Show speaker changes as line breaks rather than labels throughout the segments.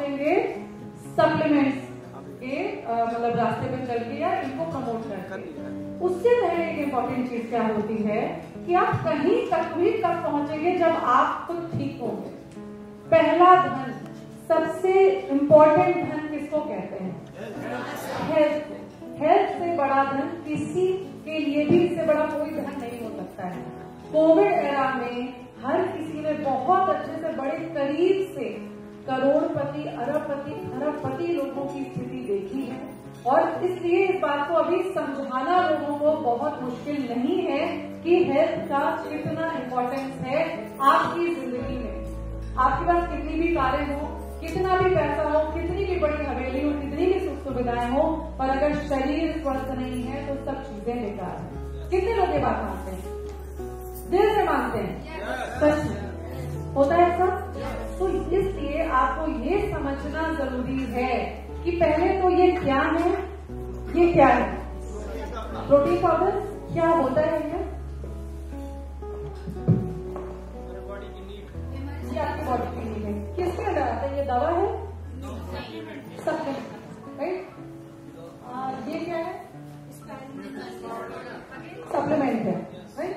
पहुँचेंगे सप्लीमेंट्स के मतलब रास्ते पे चल के या इनको प्रमोट करके। उससे पहले एक इम्पोर्टेंट चीज़ क्या होती है कि आप कहीं तक भी कब पहुँचेंगे जब आप खुद ठीक होंगे। पहला धन, सबसे इम्पोर्टेंट धन किसको कहते हैं? हेल्थ हेल्थ से बड़ा धन किसी के लिए भी इससे बड़ा कोई धन नहीं हो सकता है। कोविड एरा में हर किसी ने बहुत अच्छे से, बड़े करीब से करोड़पति अरबपति खरबपति लोगों की स्थिति देखी है। और इसलिए इस बात को अभी समझाना लोगों को बहुत मुश्किल नहीं है कि हेल्थ का कितना इम्पोर्टेंस है आपकी ज़िंदगी में। आपके पास कितनी भी कारें हो कितना भी पैसा हो कितनी भी बड़ी हवेली हो कितनी भी सुख सुविधाएँ हो पर अगर शरीर स्वस्थ नहीं है तो सब चीज़ें बेकार है। कितने लोग ये बात मानते हैं? दिल से मानते हैं? सच में होता है ऐसा? तो इसलिए आपको ये समझना ज़रूरी है कि पहले तो ये क्या है? ये क्या है? प्रोटीन पाउडर क्या होता है ये? आपकी बॉडी के लिए है। किसके अंदर आता है? ये दवा है? सप्लीमेंट राइट ये क्या है? सप्लीमेंट है राइट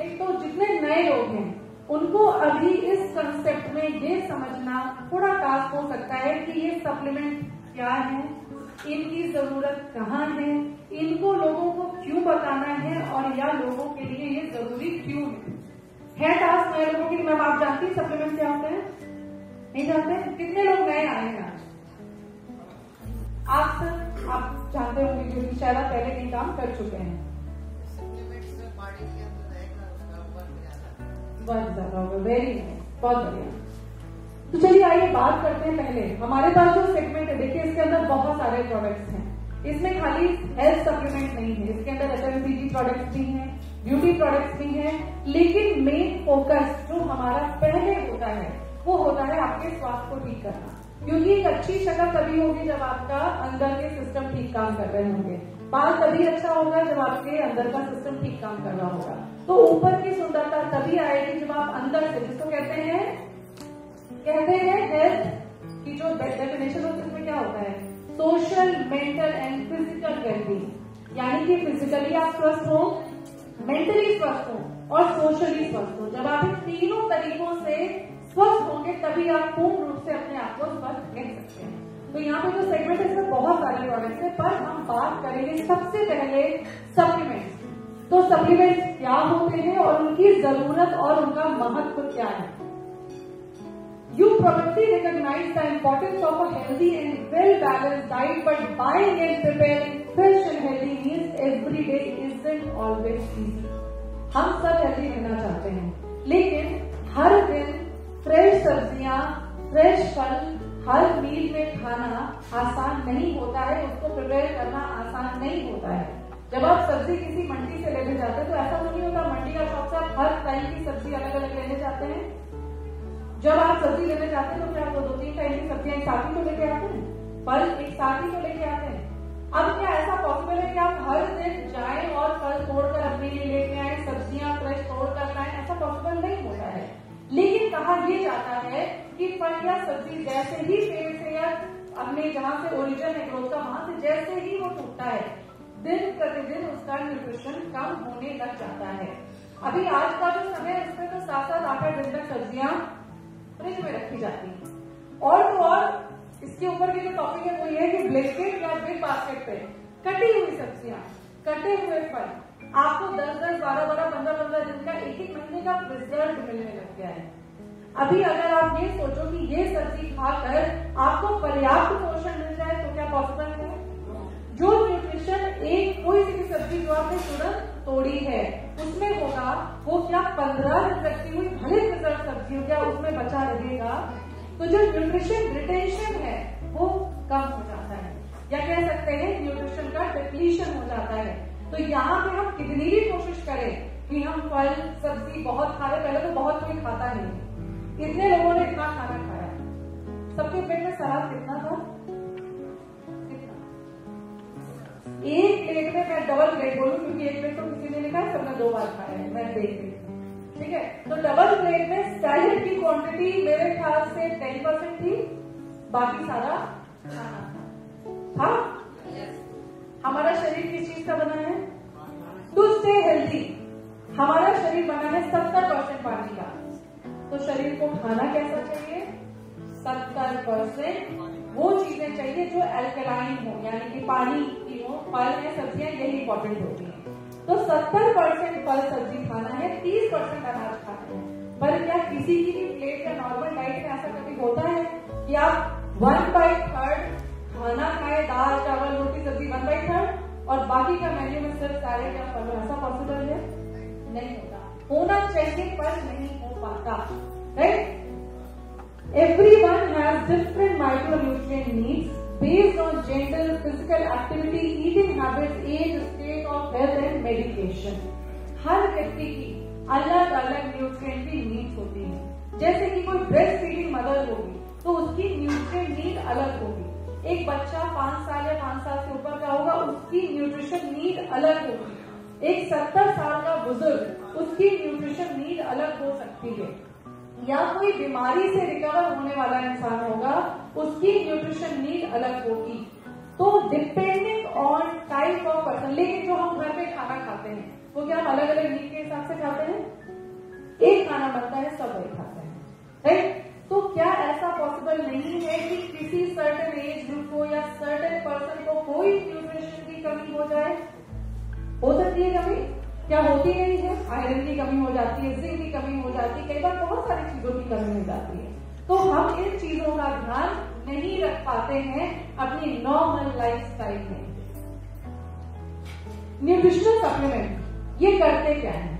एक तो जितने नए लोग हैं उनको अभी इस कंसेप्ट में ये समझना थोड़ा टास्क हो सकता है कि ये सप्लीमेंट क्या है, इनकी ज़रूरत कहाँ है, इनको लोगों को क्यों बताना है और या लोगों के लिए ये ज़रूरी क्यों है। है टास्क नए लोगों के लिए? मैम आप जानती हैं सप्लीमेंट क्या होते हैं। नहीं जानते? कितने लोग नए आए हैं आज? आप सर आप जानते होंगे क्योंकि शायद पहले कहीं काम कर चुके हैं। ज़्यादा वेरी नाइस बहुत बढ़िया। तो चलिए आइए, बात करते हैं पहले। हमारे पास जो सेगमेंट है, देखिए, इसके अंदर बहुत सारे प्रोडक्ट्स हैं। इसमें खाली हेल्थ सप्लीमेंट नहीं है, इसके अंदर एफ़ प्रोडक्ट्स भी हैं ब्यूटी प्रोडक्ट्स भी हैं, लेकिन मेन फोकस जो हमारा पहले होता है, वो होता है आपके स्वास्थ्य को ठीक करना। क्योंकि एक अच्छी शक्ल तभी होगी जब आपका अंदर के सिस्टम ठीक काम कर रहे होंगे। बाल तभी अच्छा होगा जब आपके अंदर का सिस्टम ठीक काम कर रहा होगा। तो ऊपर की सुंदरता तभी आएगी जब आप अंदर से, जिसको कहते हैं कहते हैं हेल्थ की जो डेफिनेशन होती है, उसमें क्या होता है? Social mental and physical wellbeing यानी कि फिजिकली आप स्वस्थ हो मेंटली स्वस्थ हो और सोशली स्वस्थ हो। जब आप इन तीनों तरीकों से स्वस्थ होंगे, तभी आप पूर्ण रूप से अपने आप को स्वस्थ कह सकते हैं। तो यहाँ पे जो सेगमेंट है, इसमें बहुत सारे प्रोडक्ट्स है, पर हम बात करेंगे सबसे पहले सप्लीमेंट्स तो सप्लीमेंट क्या होते हैं और उनकी ज़रूरत और उनका महत्व क्या है? You probably recognise the importance of a healthy and well balance diet but buying and preparing fresh and healthy meals every day is always easy हम सब हेल्थी रहना चाहते हैं, लेकिन हर दिन फ्रेश सब्ज़ियाँ फ्रेश फल, हर मील में खाना आसान नहीं होता है, उसको प्रिपेयर करना आसान नहीं होता है। जब आप सब्ज़ी किसी मंडी से लेने जाते हैं तो ऐसा तो नहीं होता, मंडी का शॉप से आप हर टाइम की सब्ज़ी अलग अलग लेने जाते हैं। जब आप सब्ज़ी लेने जाते हैं तो क्या आपको दो तीन टाइम की सब्ज़ियाँ एक साथ ही तो लेके आते हैं? फल एक साथ ही तो लेके आते हैं। अब क्या ऐसा पॉसिबल है कि आप हर दिन जाए और फल तोड़कर अपने लिए लेके आए, सब्ज़ियाँ फ्रेश तोड़ कर लाएँ? ऐसा पॉसिबल नहीं होता है। लेकिन कहा यह जाता है कि फल या सब्ज़ी जैसे ही पेड़ से या अपने जहाँ से ओरिजिन है ग्रोथ का वहाँ से जैसे ही वो टूटता है दिन प्रतिदिन उसका न्यूट्रिशन कम होने लग जाता है। अभी आज का जो समय है उसमें तो सात सात आठ आठ दिन तक सब्ज़ियाँ फ्रिज में रखी जाती है। और तो और, इसके ऊपर की जो टॉपिक है, वो ये है कि ब्लैकेट या बिग बास्केट पे कटी हुई सब्ज़ियाँ, कटे हुए फल, आपको 10 10 12 12 15 15 दिन का एक एक महीने का रिज़ल्ट मिलने लग गया है। अभी अगर आप ये सोचो कि ये सब्ज़ी खाकर आपको पर्याप्त पोषण मिल जाए तो क्या पॉसिबल है? जो न्यूट्रिशन एक कोई सी सब्ज़ी जो आपने तुरंत तोड़ी है, उसमें होगा, वो क्या पंद्रह दिन रखी हुई, भले प्रिजर्व सब्ज़ी हो क्या उसमें बचा रहेगा? तो जो न्यूट्रिशन रिटेंशन है, वो कम हो जाता है। या कह सकते हैं न्यूट्रिशन का डिप्लीशन हो जाता है। तो यहाँ पे हम कितनी भी कोशिश करें कि हम फल, सब्ज़ी बहुत खा रहे पहले तो बहुत कोई खाता नहीं। इतने लोगों ने इतना खाना खाया? सबके पेट में सलाद कितना था? एक प्लेट में मैं डबल प्लेट बोलूँ, क्योंकि एक प्लेट तो किसी ने लिखा है, सबने दो बार खाया है, मैं देख रही ठीक है? तो डबल प्लेट में सैलेड की क्वांटिटी मेरे ख्याल से टेन परसेंट थी, बाकी सारा था। हमारा शरीर किस चीज़ का बना है? टू स्टे हेल्थी हमारा शरीर बना है सत्तर परसेंट पानी का। तो शरीर को खाना कैसा चाहिए? सत्तर परसेंट वो चीज़ें चाहिए जो एल्कलाइन हो, यानी कि पानी। हो, फल या सब्ज़ियाँ यही इंपॉर्टेंट होती हैं। तो सत्तर परसेंट फल सब्ज़ी खाना है, तीस परसेंट अनाज खाना है। पर क्या किसी की भी प्लेट या नॉर्मल डाइट में ऐसा कभी होता है कि आप वन बाई थर्ड खाना खाए, दाल, चावल, रोटी, सब्ज़ी वन बाई थर्ड और बाकी का मेन्यू में सिर्फ़ सैलेड या फल, ऐसा पॉसिबल है? नहीं होता। होना चाहिए, पर नहीं हो पाता। Right Everyone has different micronutrient needs based on gender, physical activity, eating habits, age, state of health and medication. हर व्यक्ति की अलग अलग न्यूट्रिएंट की नीड्स होती है। जैसे कि कोई ब्रेस्ट फीडिंग मदर होगी तो उसकी न्यूट्रिएंट नीड अलग होगी। एक बच्चा पाँच साल या पाँच साल से ऊपर का होगा उसकी न्यूट्रिशन नीड अलग होगी। एक सत्तर साल का बुज़ुर्ग उसकी न्यूट्रिशन नीड अलग हो सकती है। या कोई बीमारी से रिकवर होने वाला इंसान होगा उसकी न्यूट्रिशन नीड अलग होगी। तो depending on type of person लेकिन जो हम घर पे खाना खाते हैं, वो क्या हम अलग अलग नीड के हिसाब से खाते हैं? एक खाना बनता है, सब वही खाते हैं। राइट तो क्या ऐसा पॉसिबल नहीं है कि किसी सर्टन एज ग्रुप को या सर्टन पर्सन को कोई न्यूट्रिशन की कमी हो जाए? हो सकती है कमी? क्या होती नहीं है आयरन की कमी हो जाती है जिंक की कमी हो जाती है, कई बार बहुत सारी चीज़ों की कमी हो जाती है। तो हम इन चीज़ों का ध्यान नहीं रख पाते हैं, अपनी नॉर्मल लाइफ स्टाइल में। न्यूट्रिशनल सप्लीमेंट ये करते क्या है?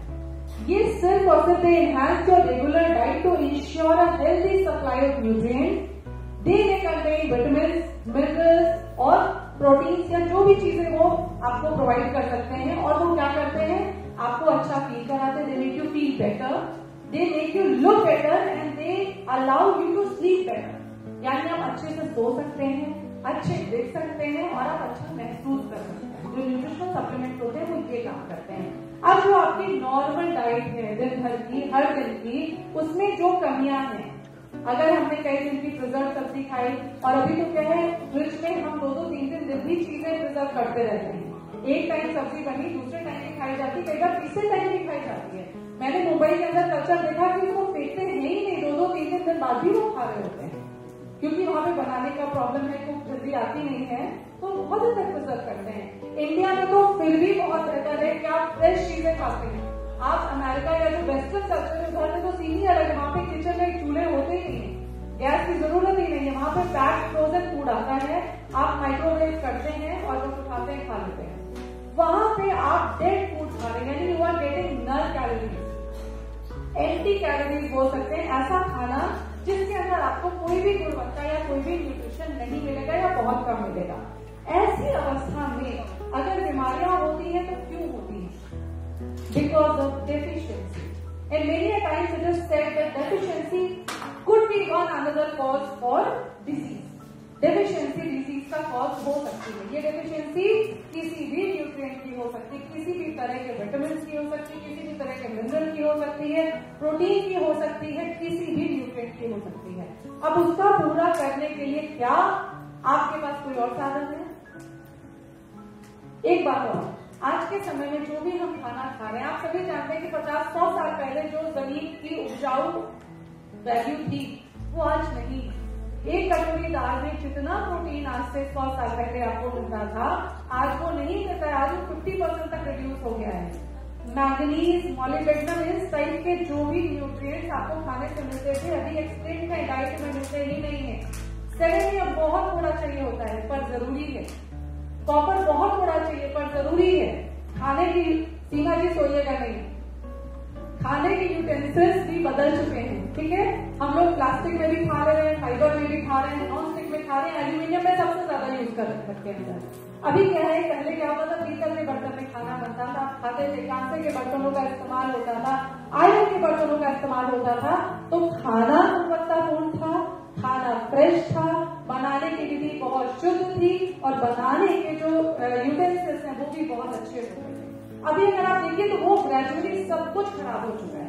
ये सिर्फ़ और सिर्फ़ they enhance your regular diet to ensure a healthy supply of nutrient they may contain vitamin minerals और प्रोटीन्स या जो भी चीज़ें वो आपको प्रोवाइड कर सकते हैं। और वो क्या करते हैं? आपको अच्छा फील कराते they make you feel better they make you look better and they allow you to sleep better यानी आप अच्छे से सो सकते हैं, अच्छे देख सकते हैं और आप अच्छा महसूस कर सकते हैं। जो न्यूट्रिशनल सप्लीमेंट होते हैं, वो ये काम करते हैं। अब जो आपकी नॉर्मल डाइट है दिन भर की, हर दिन की, उसमें जो कमियाँ हैं, अगर हमने कई दिन की प्रिजर्व सब्ज़ी खाई और अभी तो क्या है फ्रिज में हम दो दो तीन तीन दिन भी चीज़ें प्रिजर्व करते रहते हैं। एक टाइम सब्ज़ी बनी, दूसरे टाइम भी खाई जाती है कई बार तीसरे टाइम भी खाई जाती है। मैंने मुंबई के अंदर कल्चर देखा कि वो फेंकते हैं ही नहीं दो दो तीन तीन दिन बाद भी वो खा रहे होते हैं। क्योंकि वहाँ पे बनाने का प्रॉब्लम है कुछ जल्दी आती नहीं है तो बहुत तक प्रिजर्व करते हैं। इंडिया में तो फिर भी बहुत बेहतर है कि आप फ्रेश चीज़ें खाते हैं। आप अमेरिका या जो वेस्टर्न कल्चर है उधर में तो सीन ही अलग है, वहाँ पे किचन में चूल्हे होते ही नहीं। गैस की ज़रूरत ही नहीं है, वहाँ पे पैक फ्रोजन फ़ूड आता है, आप माइक्रोवेव करते हैं और बस उठाते हैं, खा लेते हैं। वहाँ पे आप डेड फ़ूड खा रहे हैं, यानी you are getting null calories empty calories बोल सकते हैं, ऐसा खाना जिसके अंदर आपको कोई भी गुणवत्ता या कोई भी न्यूट्रिशन नहीं मिलेगा या बहुत कम मिलेगा। ऐसी अवस्था में अगर बीमारियाँ होती है तो क्यों होती है? Because of deficiency and many times it is said could be one another cause for disease deficiency disease का कॉज हो सकती है। ये डेफिशिएंसी किसी भी न्यूट्रिएंट की हो सकती है, किसी भी तरह के विटामिन की हो सकती है, किसी भी तरह के मिनरल की हो सकती है प्रोटीन की हो सकती है, किसी भी न्यूट्रिएंट की हो सकती है। अब उसका पूरा करने के लिए क्या आपके पास कोई और साधन है? एक बात और। आज के समय में जो भी हम खाना खा रहे हैं, आप सभी जानते हैं कि पचास सौ साल पहले जो ज़मीन की उपजाऊ वैल्यू थी, वो आज नहीं। एक कटोरी दाल में जितना प्रोटीन आज से सौ साल पहले आपको मिलता था, आज वो नहीं मिलता है, आज वो फिफ्टी परसेंट तक रिड्यूस हो गया है। मैगनीज मॉलिबेटनम इस टाइप के जो भी न्यूट्रिएंट्स आपको खाने से मिलते थे, अभी एक्सप्लेन का डाइट में मिलते ही नहीं है। सेवन बहुत थोड़ा चाहिए होता है, पर ज़रूरी है। कॉपर बहुत थोड़ा चाहिए, पर ज़रूरी है। खाने की सीमा जी सोइएगा नहीं। खाने के यूटेंसिल्स भी बदल चुके हैं, ठीक है? हम लोग प्लास्टिक में भी खा रहे हैं। खा रहे हैं नॉन स्टिक में खा रहे हैं एल्यूमिनियम में सबसे ज़्यादा यूज़ कर सकते हैं अभी क्या है, पहले क्या होता था पीतल के बर्तन में खाना बनता था, खाते थे, कांसे के बर्तनों का इस्तेमाल होता था, आयरन के बर्तनों का इस्तेमाल होता था तो खाना गुणवत्तापूर्ण था, खाना फ्रेश था, बनाने की विधि बहुत शुद्ध थी, और बनाने के जो यूटेंसिल्स हैं, वो भी बहुत अच्छे होते थे। अभी अगर आप देखिए तो वो ग्रेजुअली सब कुछ खराब हो चुका है।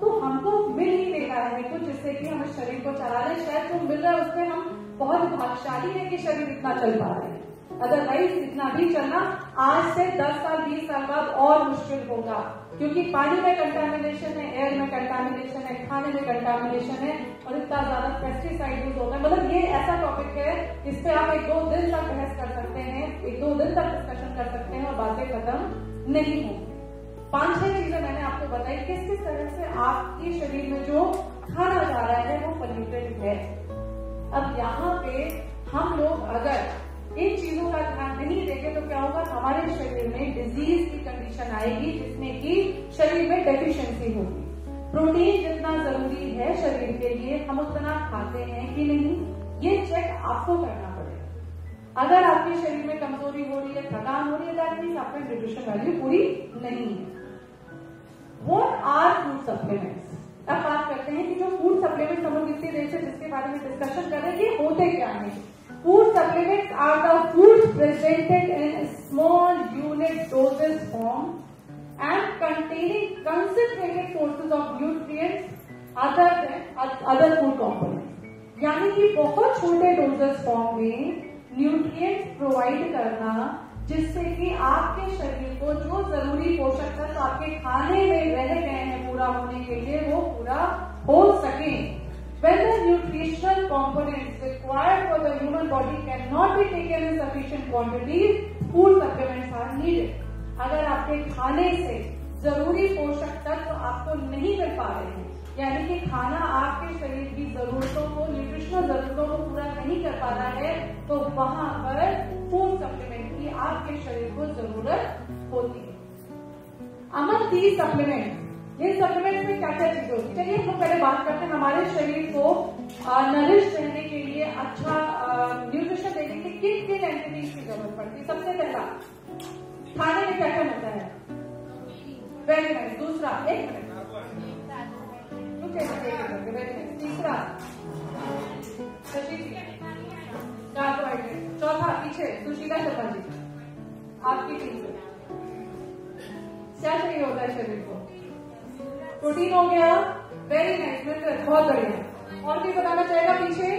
तो हमको मिल ही रहा है कुछ, जिससे कि हम शरीर को चला रहे शायद जो मिल रहा है उसमें हम बहुत भागशाली है कि शरीर इतना चल पा रहे हैं। अदरवाइज़ इतना भी चलना आज से 10 साल 20 साल बाद और मुश्किल होगा। क्योंकि पानी में कंटामिनेशन है एयर में कंटामिनेशन है, खाने में कंटामिनेशन है, और इतना ज़्यादा पेस्टिसाइड यूज़ होता है। मतलब ये ऐसा टॉपिक है, इस पे आप एक दो दिन तक बहस कर सकते हैं, एक दो दिन तक डिस्कशन कर सकते हैं और बातें खत्म नहीं होंगी। पाँच छह चीज़ें मैंने आपको बताई, किस किस तरह से आपके शरीर में जो खाना जा रहा है वो पोल्यूटेड है। अब यहाँ पे हम लोग अगर इन चीज़ों का ध्यान नहीं देंगे तो क्या होगा? हमारे शरीर में डिज़ीज़ की कंडीशन आएगी, जिसमें कि शरीर में डेफिशिएंसी होगी। प्रोटीन जितना ज़रूरी है शरीर के लिए, हम उतना खाते हैं कि नहीं? ये चेक आपको करना पड़ेगा। अगर आपके शरीर में कमज़ोरी हो रही है, थकान हो रही है दैट मीन आपका न्यूट्रिशन वैल्यू पूरी नहीं है। वॉट आर फ़ूड सप्लीमेंट्स अब बात करते हैं कि जो फ़ूड सप्लीमेंट्स हम लोग इतनी देर से जिसके बारे में डिस्कशन कर रहे हैं, ये होते क्या हैं? Food supplements are the food presented in small unit doses form and containing concentrated sources of nutrients other other food components यानी कि बहुत छोटे डोजेस फॉर्म में न्यूट्रिएंट्स प्रोवाइड करना जिससे कि आपके शरीर को जो ज़रूरी पोषक तत्व आपके खाने में रह गए हैं पूरा होने के लिए वो पूरा हो सके When the nutritional components required for the human body cannot be taken in sufficient quantities, food supplements are needed. अगर आपके खाने से ज़रूरी पोषक तत्व तो आपको नहीं मिल पा रहे हैं यानी कि खाना आपके शरीर की जरूरतों को न्यूट्रिशनल जरूरतों को पूरा नहीं कर पा रहा है तो वहाँ पर फ़ूड सप्लीमेंट आपके शरीर को ज़रूरत होती है। अमन दी सप्लीमेंट ये सप्लीमेंट में क्या क्या चीज़ें होती है? चलिए हम पहले बात करते हैं हमारे शरीर को नरिश रहने के लिए अच्छा न्यूट्रिशन देने के किन किन एंटिटीज की ज़रूरत पड़ती है? सबसे पहला, खाने में क्या क्या मिलता है? वेरी नाइस दूसरा, एक मिनट तीसरा कार्बोहाइड्रेट चौथा, पीछे, सुशीला शर्मा जी। आपकी टीम से। क्या चाहिए होता शरीर को। प्रोटीन हो गया। वेरी नाइस बहुत बढ़िया। और भी बताना चाहेगा पीछे?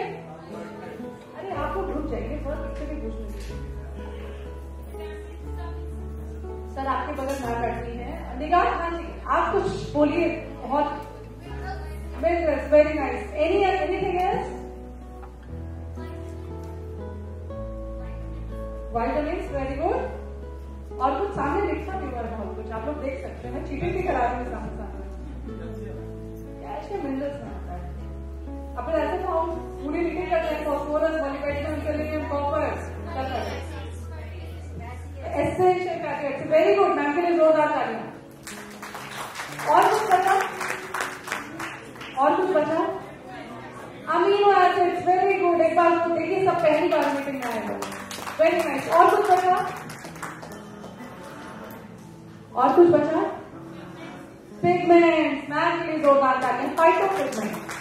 अरे आपको ग्रुप चाहिए थोड़ा पीछे भी पूछ सर आपके बगल ना बैठती है। निगाह हाँ जी आप कुछ बोलिए। बहुत। Minerals, very nice. Any anything else? Vitamins, very good. और कुछ सामने लिखा भी हुआ है बहुत कुछ। आप लोग देख सकते हैं। चीटिंग भी करा रहे हैं सामने सामने। मिनरल्स में है। अब ऐसे तो हम पूरी लिखे करते हैं phosphorus molybdenum selenium copper essential fatty very good ma'am के लिए जोरदार तालियाँ और कुछ पता और कुछ बचा? अमीनो एसिड्स वेरी गुड एक बार तो देखिए, सब पहली बार मीटिंग में आएगा वेरी नाइस और कुछ बचा? और कुछ बचा? पिगमेंट मैम के लिए दो आते हैं फाइटो पिगमेंट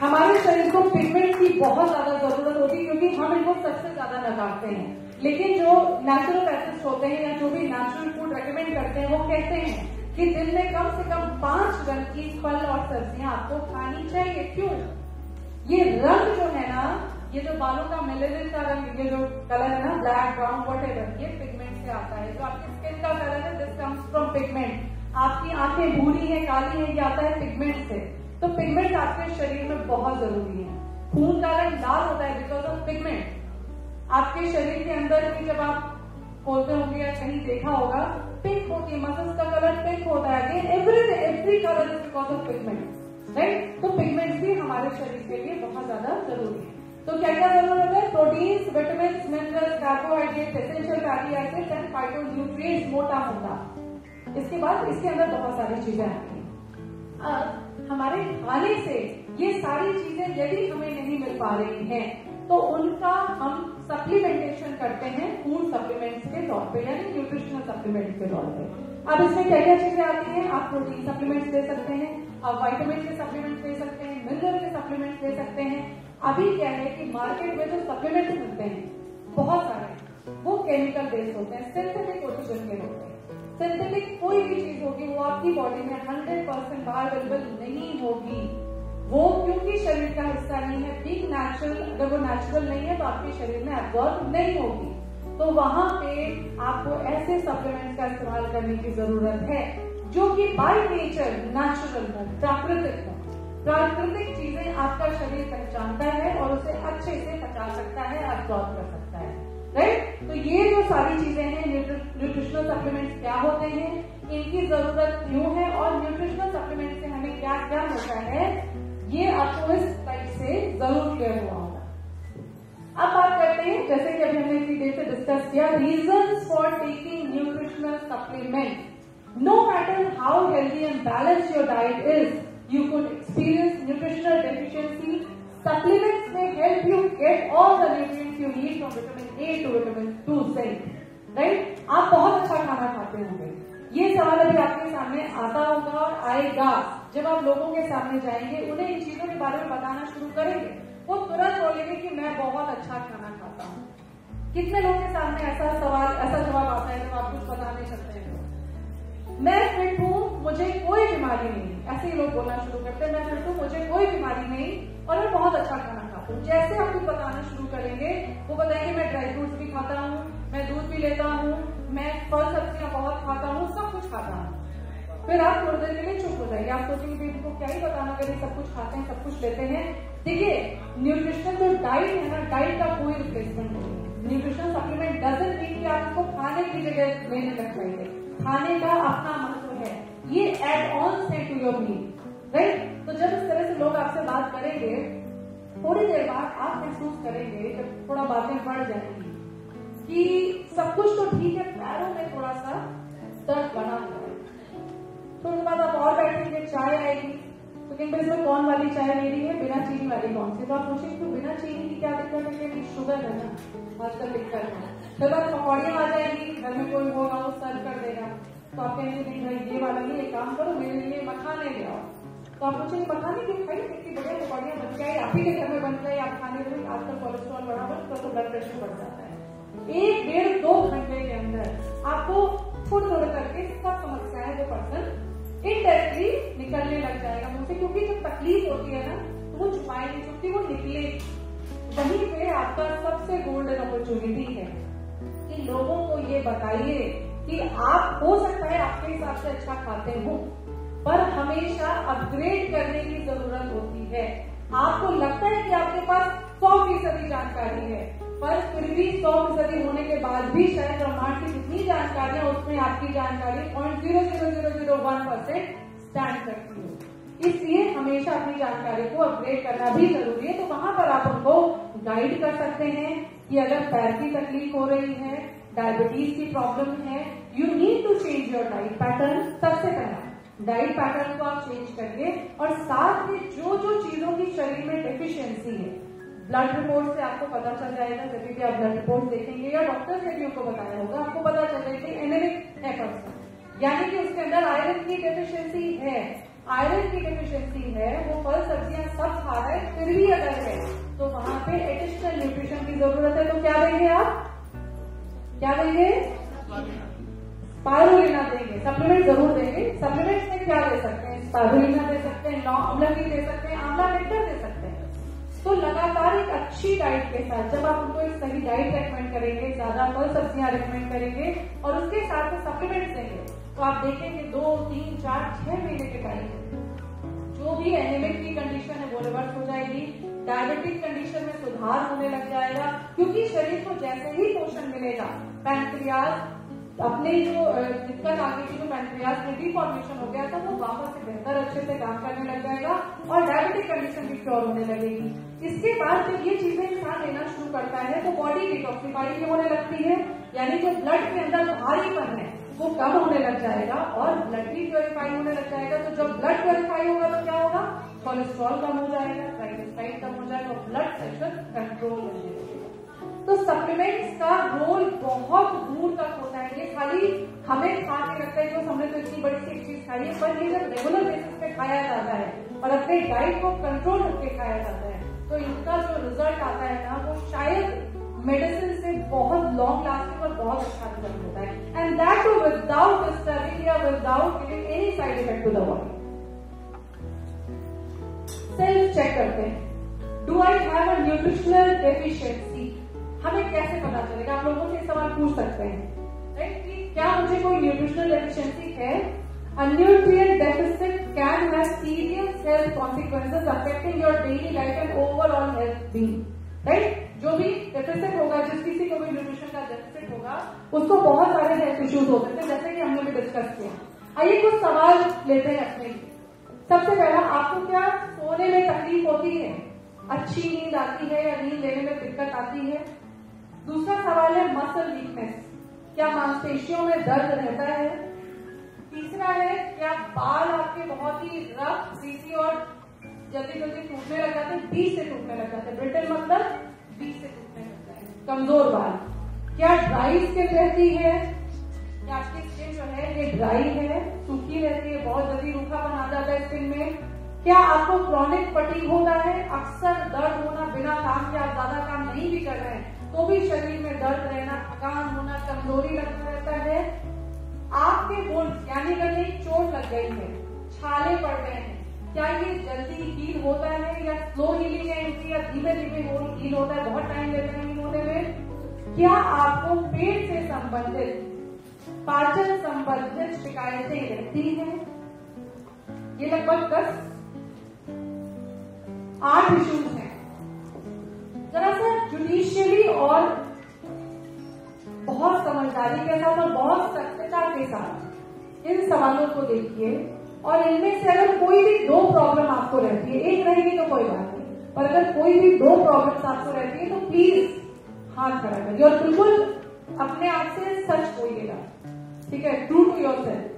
हमारे शरीर को पिगमेंट की बहुत ज़्यादा ज़रूरत होती है, क्योंकि हम इनको सबसे ज़्यादा लगाते हैं। लेकिन जो नेचुरल होते हैं या जो भी नेचुरल फ़ूड रेकमेंड करते हैं, वो कहते हैं कि दिन में कम से कम पाँच रंग की फल और सब्ज़ियाँ आपको खानी चाहिए। क्यों? ये रंग जो है ना ये जो बालों का मेलेनिन का रंग, ये जो कलर है ना ब्लैक ब्राउन वट एवर ये पिगमेंट से आता है। जो आपकी स्किन का कलर है दिस कम्स फ्रॉम पिगमेंट आपकी आँखें भूरी है, काली है, ये आता है पिगमेंट से। तो पिगमेंट आपके शरीर में बहुत ज़रूरी है। खून का रंग लाल होता है बिकॉज़ ऑफ़ पिगमेंट आपके शरीर के अंदर भी जब आप खोलते होंगे या कहीं देखा होगा पिंक होती है मसल्स का कलर पिंक होता है। Every every colour is because of pigment right तो पिगमेंट्स भी हमारे शरीर के लिए बहुत ज़्यादा ज़रूरी है। तो क्या क्या ज़रूरत है? Proteins vitamin minerals carbohydrate essential fatty acids and phytonutrients मोटा मोटा। इसके बाद इसके अंदर बहुत सारी चीज़ें आती हैं। हमारे खाने से ये सारी चीज़ें यदि हमें नहीं मिल पा रही हैं तो उनका हम सप्लीमेंटेशन करते हैं फ़ूड सप्लीमेंट्स के तौर पे, यानी न्यूट्रिशनल सप्लीमेंट्स के तौर पे। अब इसमें क्या क्या चीज़ें आती हैं? आप प्रोटीन सप्लीमेंट्स दे सकते हैं, आप वाइटामिन के सप्लीमेंट्स दे सकते हैं मिनरल के सप्लीमेंट्स दे सकते हैं अभी क्या है कि मार्केट में जो सप्लीमेंट्स मिलते हैं, बहुत सारे, वो केमिकल बेस्ड होते हैं सिंथेटिक ओरिजिन के होते हैं। सिंथेटिक कोई भी चीज़ होगी, वो आपकी बॉडी में हंड्रेड परसेंट बायोअवेलेबल नहीं होगी। वो क्योंकि शरीर का हिस्सा नहीं है बीक नेचुरल अगर वो नेचुरल नहीं है तो आपके शरीर में एब्जॉर्ब नहीं होगी। तो वहाँ पे आपको ऐसे सप्लीमेंट्स का इस्तेमाल करने की ज़रूरत है, जो कि बाय नेचर नेचुरल हो, प्राकृतिक हो। प्राकृतिक चीज़ें आपका शरीर पहचानता है और उसे अच्छे से पचा सकता है एब्जॉर्ब कर सकता है। राइट तो ये जो सारी चीज़ें हैं न्यूट्रिशनल सप्लीमेंट्स क्या होते हैं? इनकी ज़रूरत क्यों है और न्यूट्रिशनल सप्लीमेंट से हमें क्या क्या होता है? ये आपको इस टाइप से ज़रूर क्लियर हुआ होगा। अब बात करते हैं, जैसे कि अभी हमने इतनी देर से डिस्कस किया reason for taking nutritional supplement no matter how healthy and balance your diet is you could experience nutritional deficiency supplements may help you get all the nutrients you need from vitamin A to vitamin to Z right आप बहुत अच्छा खाना खाते होंगे। ये सवाल अभी आपके सामने आता होगा और आएगा। जब आप लोगों के सामने जाएँगे, उन्हें इन चीज़ों के बारे में बताना शुरू करेंगे। वो तुरंत बोलेंगे कि मैं बहुत अच्छा खाना खाता हूँ। कितने लोगों के सामने ऐसा सवाल, ऐसा जवाब आता है जब आप कुछ बता नहीं सकते हैं? मैं फिट हूँ, मुझे कोई बीमारी नहीं। ऐसे ही लोग बोलना शुरू करते हैं, मैं फिट हूँ, मुझे कोई बीमारी नहीं। और मैं बहुत अच्छा खाना खाता हूँ। जैसे आप कुछ बताना शुरू करेंगे, वो बताएँगे, मैं ड्राई फ्रूट्स भी खाता हूँ, मैं दूध भी लेता हूँ, मैं फल, सब्ज़ियाँ बहुत खाता हूँ, सब कुछ खाता हूँ। फिर आप थोड़ी देर के लिए चुप हो जाएँगे आप सोचेंगे कि इनको क्या ही बताना ये सब कुछ खाते हैं, सब कुछ लेते हैं। देखिए न्यूट्रिशन जो डाइट है ना डाइट का कोई रिप्लेसमेंट नहीं न्यूट्रिशनल सप्लीमेंट डजन मीन कि आप इसको खाने की जगह लेने लग जाएँगे खाने का अपना महत्व है। ये एड ऑन है टू योर मील राइट तो जब इस तरह से लोग आपसे बात करेंगे, थोड़ी देर बाद आप महसूस करेंगे, जब थोड़ा बातें बढ़ जाएँगी, कि सब कुछ तो ठीक है, पैरों में थोड़ा सा दर्द बना हुआ है। उसके बाद आप और बैठेंगे, चाय आएगी तो कहीं इसमें कौन वाली चाय ले रही है? बिना चीनी वाली कौन सी? तो आप पूछेंगे तो बिना चीनी की क्या दिक्कत है शुगर है ना? आजकल दिक्कत है। फिर बाद पकौड़ियाँ आ जाएगी, घर में कोई होगा वो सर्व कर देगा। तो आप कहेंगे नहीं भाई ये वाला नहीं काम करो, मेरे लिए मखाने ले आओ। तो आप पूछेंगे मखाने की खाई? कितनी बढ़िया पकौड़ियाँ बन जाए आप ही के घर में बन जाए आप खाने में, आजकल कोलेस्ट्रॉल बढ़ा बढ़ तो ब्लड प्रेशर बढ़ जाता है। एक, डेढ़, दो घंटे के अंदर आपको थोड़ी थोड़ी करके सब समस्याएँ, जो पर्सन इनडायरेक्टली निकलने लग जाएगा मुझसे, क्योंकि जब तकलीफ़ होती है ना तो वो नहीं सकती वो निकले वहीं पे आपका सबसे गोल्डन अपॉर्चुनिटी है। कि लोगों को ये बताइए कि आप हो सकता है आपके हिसाब से अच्छा खाते हो, पर हमेशा अपग्रेड करने की ज़रूरत होती है। आपको लगता है कि आपके पास सौ फ़ीसदी जानकारी है, पर फिर भी सौ फ़ीसदी होने के बाद भी शायद ब्रह्मांड की जितनी जानकारियाँ, उसमें आपकी जानकारी point zero zero zero zero one percent stand करती है। इसलिए हमेशा अपनी जानकारी को अपग्रेड करना भी ज़रूरी है तो वहाँ पर आप उनको गाइड कर सकते हैं। कि अगर पैर की तकलीफ़ हो रही है डायबिटीज़ की प्रॉब्लम है you need to change your diet pattern सबसे पहला। डाइट पैटर्न को आप चेंज करिए और साथ में जो जो चीज़ों की शरीर में डेफिशिएंसी है ब्लड रिपोर्ट से आपको पता चल जाएगा जब भी आप ब्लड रिपोर्ट देखेंगे या डॉक्टर ने भी उनको बताया होगा, आपको पता चल जाएगा एनेमिक है यानी कि उसके अंदर आयरन की डेफिशिएंसी है। आयरन की डेफिशिएंसी है, वो फल, सब्ज़ियाँ सब खा रहे हैं, फिर भी अगर है तो वहाँ पे एडिशनल न्यूट्रिशन की ज़रूरत है। तो क्या देंगे आप? क्या देंगे? स्पारुलिना देंगे। सप्लीमेंट ज़रूर देंगे। सप्लीमेंट में क्या दे सकते हैं? स्पारुलिना दे सकते हैं लौ अम्ला भी दे सकते हैं, आंवला नेक्टर दे सकते हैं। तो लगातार एक अच्छी डाइट के साथ, जब आप उनको एक सही डाइट रेकमेंड करेंगे, ज़्यादा फल, सब्ज़ियाँ रेकमेंड करेंगे, और उसके साथ सप्लीमेंट देंगे। तो आप देखेंगे दो, तीन, चार, छह महीने के टाइम जो भी एनिमिक की कंडीशन है, वो रिवर्स हो जाएगी। डायबिटिक कंडीशन में सुधार होने लग जाएगा, क्योंकि शरीर को जैसे ही पोषण मिलेगा पैंक्रियाज अपने जो दिक्कत आ गई जो पैंक्रियाज में डिफॉर्मेशन हो गया था वो वापस से बेहतर अच्छे से काम करने लग जाएगा और डायबिटिक कंडीशन भी क्योर होने लगेगी। इसके बाद जब ये चीज़ें इंसान लेना शुरू करता है तो बॉडी डिटॉक्सीफाई होने लगती है, यानी जो ब्लड के अंदर भारीपन है वो कम होने लग जाएगा और ब्लड भी प्योरीफाई होने लग जाएगा। तो जब ब्लड प्योरीफाई होगा तो क्या होगा? कोलेस्ट्रॉल कम हो जाएगा ट्राइग्लिसराइड कम हो जाएगा ब्लड प्रेशर कंट्रोल हो जाएगा। तो सप्लीमेंट्स का रोल बहुत दूर तक होता है। ये खाली हमें खा के लगता है, जो हमने तो इतनी बड़ी सी चीज़ खाई है, पर ये जब रेगुलर बेसिस पे खाया जाता है और अपने डाइट को कंट्रोल करके खाया जाता है तो इसका जो रिज़ल्ट आता है ना, वो शायद मेडिसिन से बहुत लॉन्ग लास्टिंग और बहुत अच्छा रिज़ल्ट होता है। And that too without disturbing या without giving
any side effect to the body self check करते हैं। Do I have a nutritional deficiency हमें कैसे पता चलेगा? आप लोगों से सवाल पूछ सकते हैं। राइट कि क्या मुझे कोई न्यूट्रिशनल डेफिशिएंसी है? A nutrient deficit can have serious health consequences affecting your daily life and overall health being. Right जो भी डेफिसिट होगा, जिस किसी को भी न्यूट्रिशन का डेफिसिट होगा, उसको बहुत सारे हेल्थ इश्यूज़ हो सकते हैं, जैसे कि हमने भी डिस्कस किया। आइए कुछ सवाल लेते हैं अपने लिए। सबसे पहला, आपको क्या सोने में तकलीफ़ होती है? अच्छी नींद आती है या नींद लेने में दिक्कत आती है? दूसरा सवाल है मसल वीकनेस क्या मांसपेशियों में दर्द रहता है? तीसरा है, क्या बाल आपके बहुत ही रफ सीसी और जल्दी जल्दी टूटने लग जाते हैं बीच से टूटने लग जाते। हैं मतलब बीच से टूटने लगता है कमज़ोर बाल। क्या ड्राई स्किन रहती है? क्या आपकी स्किन जो है, ये ड्राई है? सूखी रहती है, बहुत जल्दी रूखा बना जाता है स्किन में। क्या आपको क्रॉनिक पटिंग होता है? अक्सर दर्द होना बिना काम के आप ज़्यादा काम नहीं भी कर रहे हैं तो भी शरीर में दर्द रहना, थकान होना, कमज़ोरी लगता रहता है। आपके बोन्स यानी एक चोट लग गई है, छाले पड़ गए हैं क्या ये जल्दी हील होता है या स्लो हीलिंग है इनकी या धीमे धीमे हील होता है? बहुत टाइम लेता है हील होने में। क्या आपको पेट से संबंधित, पाचन संबंधित शिकायतें रहती हैं? ये लगभग दस, आठ इश्यूज़ हैं। सा जुडिशियली और बहुत समझदारी के साथ और बहुत सत्यता के साथ इन सवालों को देखिए। और इनमें से अगर कोई भी दो प्रॉब्लम आपको रहती है, एक रहेगी तो कोई बात नहीं। पर अगर कोई भी दो प्रॉब्लम आपको रहती है तो प्लीज़ हाथ खड़ा करिए और बिल्कुल अपने आप से सच बोलिएगा। ठीक है? ट्रू टू योर सेल्फ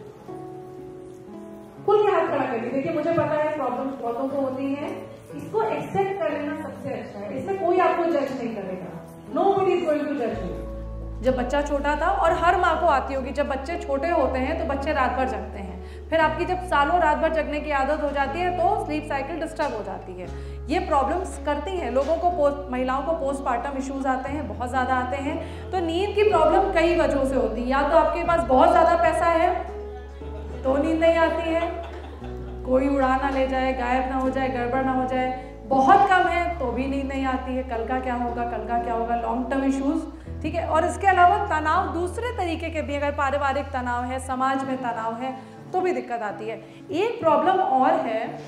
खुल के हाथ खड़ा करिए। देखिए, मुझे पता है प्रॉब्लम बहुतों को होती है। इसको एक्सेप्ट कर लेना सबसे अच्छा है। इसमें कोई आपको जज नहीं करेगा। Nobody is going to जज यू
जब बच्चा छोटा था और हर माँ को आती होगी, जब बच्चे छोटे होते हैं तो बच्चे रात भर जगते हैं। फिर आपकी जब सालों रात भर जगने की आदत हो जाती है तो स्लीप साइकिल डिस्टर्ब हो जाती है। ये प्रॉब्लम्स करती हैं। लोगों को पोस्ट महिलाओं को पोस्टमार्टम इश्यूज़ आते हैं, बहुत ज़्यादा आते हैं। तो नींद की प्रॉब्लम कई वजहों से होती है। या तो आपके पास बहुत ज़्यादा पैसा है तो नींद नहीं आती है। कोई उड़ा ना ले जाए, गायब ना हो जाए, गड़बड़ ना हो जाए। बहुत कम है तो भी नींद नहीं आती है। कल का क्या होगा, कल का क्या होगा? लॉन्ग टर्म इश्यूज़ ठीक है? और इसके अलावा तनाव दूसरे तरीके के भी, अगर पारिवारिक तनाव है, समाज में तनाव है तो भी दिक्कत आती है। एक प्रॉब्लम और है,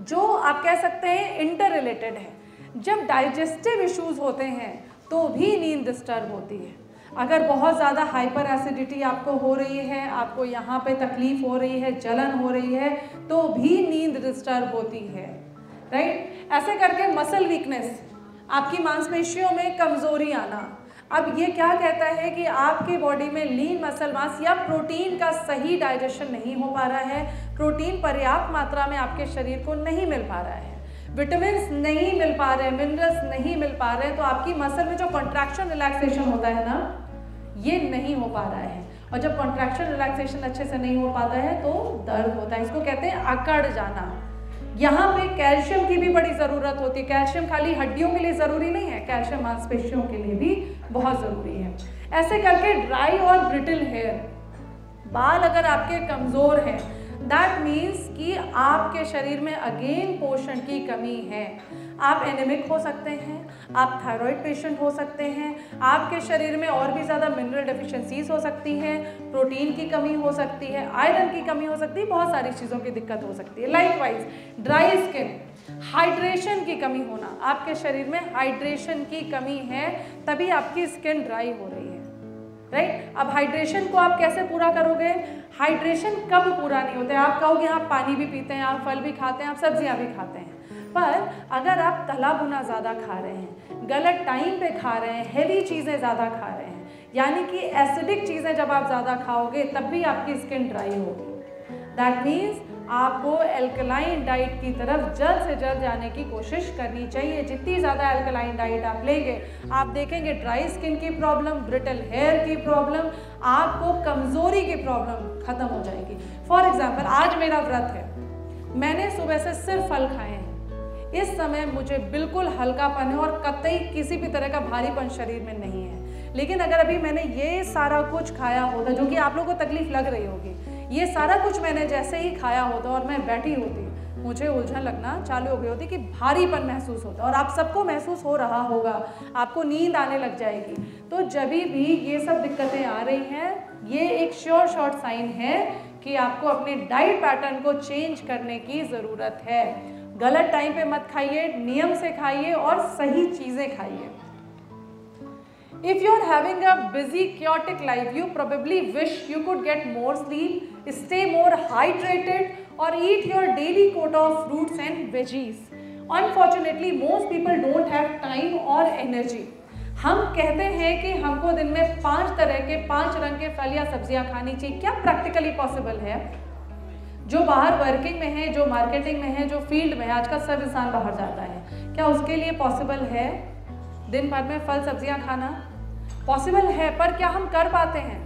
जो आप कह सकते हैं इंटर रिलेटेड है। जब डाइजेस्टिव इश्यूज़ होते हैं तो भी नींद डिस्टर्ब होती है। अगर बहुत ज़्यादा हाइपर एसिडिटी आपको हो रही है, आपको यहाँ पे तकलीफ़ हो रही है, जलन हो रही है तो भी नींद डिस्टर्ब होती है। राइट ऐसे करके मसल वीकनेस आपकी मांसपेशियों में कमज़ोरी आना अब ये क्या कहता है कि आपकी बॉडी में लीन मसल मास या प्रोटीन का सही डाइजेशन नहीं हो पा रहा है प्रोटीन पर्याप्त मात्रा में आपके शरीर को नहीं मिल पा रहा है। विटामिन नहीं मिल पा रहे मिनरल्स नहीं मिल पा रहे तो आपकी मसल में जो कॉन्ट्रैक्शन रिलैक्सेशन होता है ना, ये नहीं हो पा रहा है। और जब कॉन्ट्रैक्शन रिलैक्सेशन अच्छे से नहीं हो पाता है तो दर्द होता है। इसको कहते हैं अकड़ जाना। यहाँ पे कैल्शियम की भी बड़ी ज़रूरत होती है। कैल्शियम खाली हड्डियों के लिए ज़रूरी नहीं है, कैल्शियम मांसपेशियों के लिए भी बहुत ज़रूरी है। ऐसे करके ड्राई और ब्रिटिल हेयर बाल अगर आपके कमज़ोर हैं दैट मीन्स कि आपके शरीर में अगेन पोषण की कमी है। आप एनेमिक हो सकते हैं आप थायराइड पेशेंट हो सकते हैं, आपके शरीर में और भी ज़्यादा मिनरल डिफिशेंसीज हो सकती हैं प्रोटीन की कमी हो सकती है आयरन की कमी हो सकती है, बहुत सारी चीज़ों की दिक्कत हो सकती है। Likewise dry skin hydration की कमी होना, आपके शरीर में हाइड्रेशन की कमी है, तभी आपकी स्किन ड्राई हो रही है। Right right? अब हाइड्रेशन को आप कैसे पूरा करोगे? हाइड्रेशन कब पूरा नहीं होता है? आप कहोगे आप पानी भी पीते हैं, आप फल भी खाते हैं, आप सब्ज़ियाँ भी खाते हैं। पर अगर आप तला भुना ज़्यादा खा रहे हैं, गलत टाइम पे खा रहे हैं हेवी चीज़ें ज़्यादा खा रहे हैं, यानी कि एसिडिक चीज़ें जब आप ज़्यादा खाओगे, तब भी आपकी स्किन ड्राई होगी। दैट मीन्स आपको एल्कलाइन डाइट की तरफ़ जल्द से जल्द जाने की कोशिश करनी चाहिए। जितनी ज़्यादा एल्कलाइन डाइट आप लेंगे, आप देखेंगे ड्राई स्किन की प्रॉब्लम ब्रिटल हेयर की प्रॉब्लम आपको कमज़ोरी की प्रॉब्लम ख़त्म हो जाएगी। फॉर एग्ज़ाम्पल आज मेरा व्रत है। मैंने सुबह से सिर्फ़ फल खाए इस समय मुझे बिल्कुल हल्कापन है और कतई किसी भी तरह का भारीपन शरीर में नहीं है। लेकिन अगर अभी मैंने ये सारा कुछ खाया होता, जो कि आप लोगों को तकलीफ़ लग रही होगी, ये सारा कुछ मैंने जैसे ही खाया होता और मैं बैठी होती, मुझे उलझन लगना चालू हो गई होती कि भारीपन महसूस होता और आप सबको महसूस हो रहा होगा, आपको नींद आने लग जाएगी। तो जब भी ये सब दिक्कतें आ रही हैं, ये एक श्योर शॉर्ट साइन है कि आपको अपने डाइट पैटर्न को चेंज करने की ज़रूरत है। गलत टाइम पे मत खाइए, नियम से खाइए और सही चीज़ें खाइए। If you are having a busy chaotic life you probably wish you could get more sleep stay more hydrated और eat your daily quota of fruits and veggies unfortunately most people don't have time और energy हम कहते हैं कि हमको दिन में पाँच तरह के, पाँच रंग के फल या सब्ज़ियाँ खानी चाहिए। क्या प्रैक्टिकली पॉसिबल है? जो बाहर वर्किंग में है, जो मार्केटिंग में है, जो फ़ील्ड में है, आज का सब इंसान बाहर जाता है। क्या उसके लिए पॉसिबल है? दिन भर में फल, सब्ज़ियाँ खाना? पॉसिबल है, पर क्या हम कर पाते हैं?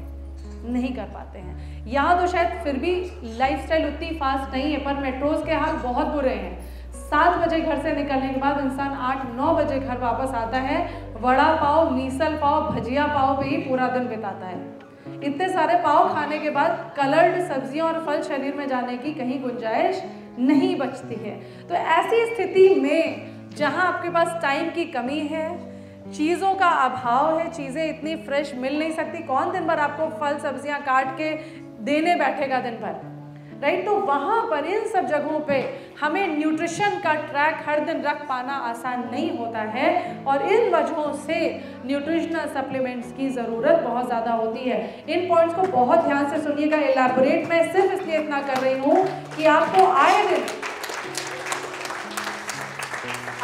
नहीं कर पाते हैं। यहाँ तो शायद फिर भी लाइफस्टाइल उतनी फास्ट नहीं है, पर मेट्रोज के हाल बहुत बुरे हैं। सात बजे घर से निकलने के बाद इंसान आठ, नौ बजे घर वापस आता है। वड़ा पाव, मीसल पाव, भजिया पाव पे ही पूरा दिन बिताता है। इतने सारे पाव खाने के बाद कलर्ड सब्ज़ियाँ और फल शरीर में जाने की कहीं गुंजाइश नहीं बचती है। तो ऐसी स्थिति में जहाँ आपके पास टाइम की कमी है, चीज़ों का अभाव है, चीज़ें इतनी फ्रेश मिल नहीं सकती, कौन दिन भर आपको फल सब्ज़ियाँ काट के देने बैठेगा दिन भर? राइट तो वहाँ पर इन सब जगहों पे हमें न्यूट्रिशन का ट्रैक हर दिन रख पाना आसान नहीं होता है और इन वजहों से न्यूट्रिशनल सप्लीमेंट्स की ज़रूरत बहुत ज़्यादा होती है। इन पॉइंट्स को बहुत ध्यान से सुनिएगा एलाबोरेट मैं सिर्फ़ इसलिए इतना कर रही हूँ कि आपको आए दिन,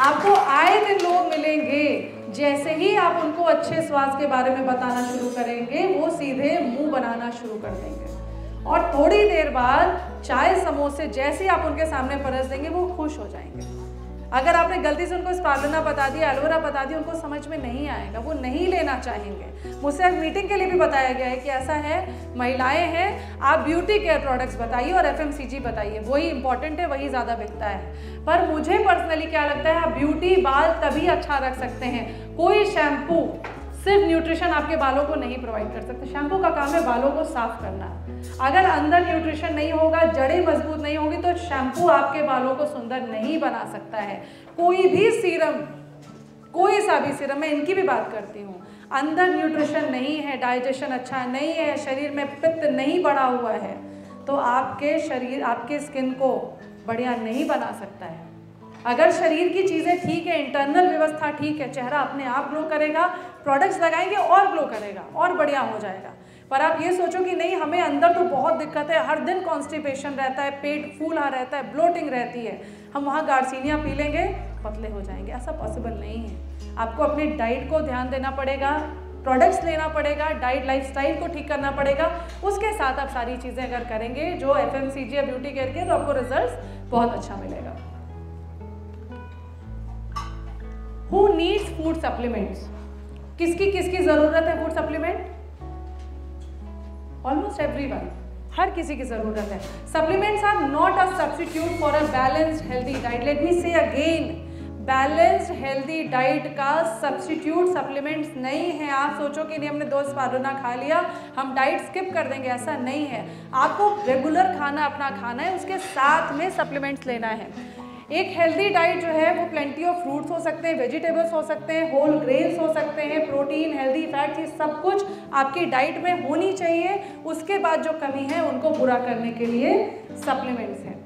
आपको आए दिन लोग मिलेंगे। जैसे ही आप उनको अच्छे स्वास्थ्य के बारे में बताना शुरू करेंगे, वो सीधे मुँह बनाना शुरू कर देंगे। और थोड़ी देर बाद चाय समोसे जैसे आप उनके सामने परस देंगे, वो खुश हो जाएँगे। अगर आपने गलती से उनको स्पालना बता दिया एलोवेरा बता दिया उनको समझ में नहीं आएगा, वो नहीं लेना चाहेंगे। मुझसे आज मीटिंग के लिए भी बताया गया है कि ऐसा है, महिलाएँ हैं, आप ब्यूटी केयर प्रोडक्ट्स बताइए और एफएमसीजी बताइए, वही इंपॉर्टेंट है, वही ज़्यादा बिकता है। पर मुझे पर्सनली क्या लगता है, आप ब्यूटी बाल तभी अच्छा रख सकते हैं, कोई शैम्पू सिर्फ़ न्यूट्रिशन आपके बालों को नहीं प्रोवाइड कर सकते। शैम्पू का काम है बालों को साफ़ करना। अगर अंदर न्यूट्रिशन नहीं होगा, जड़ें मज़बूत नहीं होगी तो शैम्पू आपके बालों को सुंदर नहीं बना सकता है। कोई भी सीरम कोई सा भी सीरम मैं इनकी भी बात करती हूँ। अंदर न्यूट्रिशन नहीं है डाइजेशन अच्छा नहीं है, शरीर में पित्त नहीं बढ़ा हुआ है तो आपके शरीर, आपके स्किन को बढ़िया नहीं बना सकता है। अगर शरीर की चीज़ें ठीक है इंटरनल व्यवस्था ठीक है, चेहरा अपने आप ग्रो करेगा प्रोडक्ट्स लगाएँगे और ग्लो करेगा, और बढ़िया हो जाएगा। पर आप ये सोचो कि नहीं, हमें अंदर तो बहुत दिक्कत है, हर दिन कॉन्स्टिपेशन रहता है, पेट फूला रहता है ब्लोटिंग रहती है। हम वहाँ गार्सिनिया पी लेंगे, पतले हो जाएँगे, ऐसा पॉसिबल नहीं है। आपको अपनी डाइट को ध्यान देना पड़ेगा प्रोडक्ट्स लेना पड़ेगा डाइट लाइफस्टाइल को ठीक करना पड़ेगा। उसके साथ आप सारी चीज़ें अगर करेंगे, जो एफ़ एम सी जी या ब्यूटी केयर के तो आपको रिज़ल्ट बहुत अच्छा मिलेगा। हु नीड्स फ़ूड सप्लीमेंट्स किसकी किसकी ज़रूरत है फ़ूड सप्लीमेंट ऑलमोस्ट एवरी हर किसी की ज़रूरत है। Supplements are not a substitute for a balanced healthy diet let me say again balanced healthy diet का सब्सटीट्यूट सप्लीमेंट्स नहीं है। आप सोचो कि नहीं, हमने दो स्पारुना खा लिया, हम डाइट स्किप कर देंगे। ऐसा नहीं है। आपको रेगुलर खाना अपना खाना है, उसके साथ में सप्लीमेंट्स लेना है। एक हेल्दी डाइट जो है, वो प्लेंटी ऑफ़ फ्रूट्स हो सकते हैं वेजिटेबल्स हो सकते हैं होल ग्रेन्स हो सकते हैं प्रोटीन हेल्दी फैट्स ये सब कुछ आपकी डाइट में होनी चाहिए। उसके बाद जो कमी है, उनको पूरा करने के लिए सप्लीमेंट्स हैं।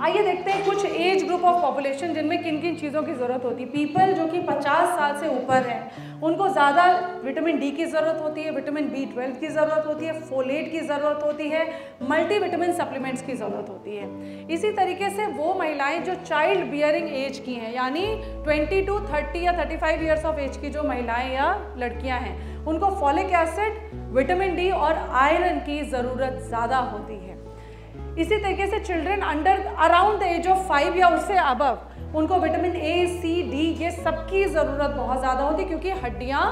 आइए देखते हैं कुछ एज ग्रुप ऑफ़ पॉपुलेशन जिनमें किन किन चीज़ों की ज़रूरत होती है। पीपल जो कि 50 साल से ऊपर हैं, उनको ज़्यादा विटामिन डी की ज़रूरत होती है विटामिन बी ट्वेल्व की ज़रूरत होती है फोलेट की ज़रूरत होती है मल्टी विटामिन सप्लीमेंट्स की ज़रूरत होती है। इसी तरीके से वो महिलाएँ जो चाइल्ड बियरिंग एज की हैं, यानी ट्वेंटी टू थर्टी या thirty five years of age की जो महिलाएँ या लड़कियाँ हैं, उनको फॉलिक एसिड विटामिन डी और आयरन की ज़रूरत ज़्यादा होती है। इसी तरीके से children under around the age of five या उससे अबव उनको विटामिन ए सी डी ये सबकी ज़रूरत बहुत ज़्यादा होती है क्योंकि हड्डियाँ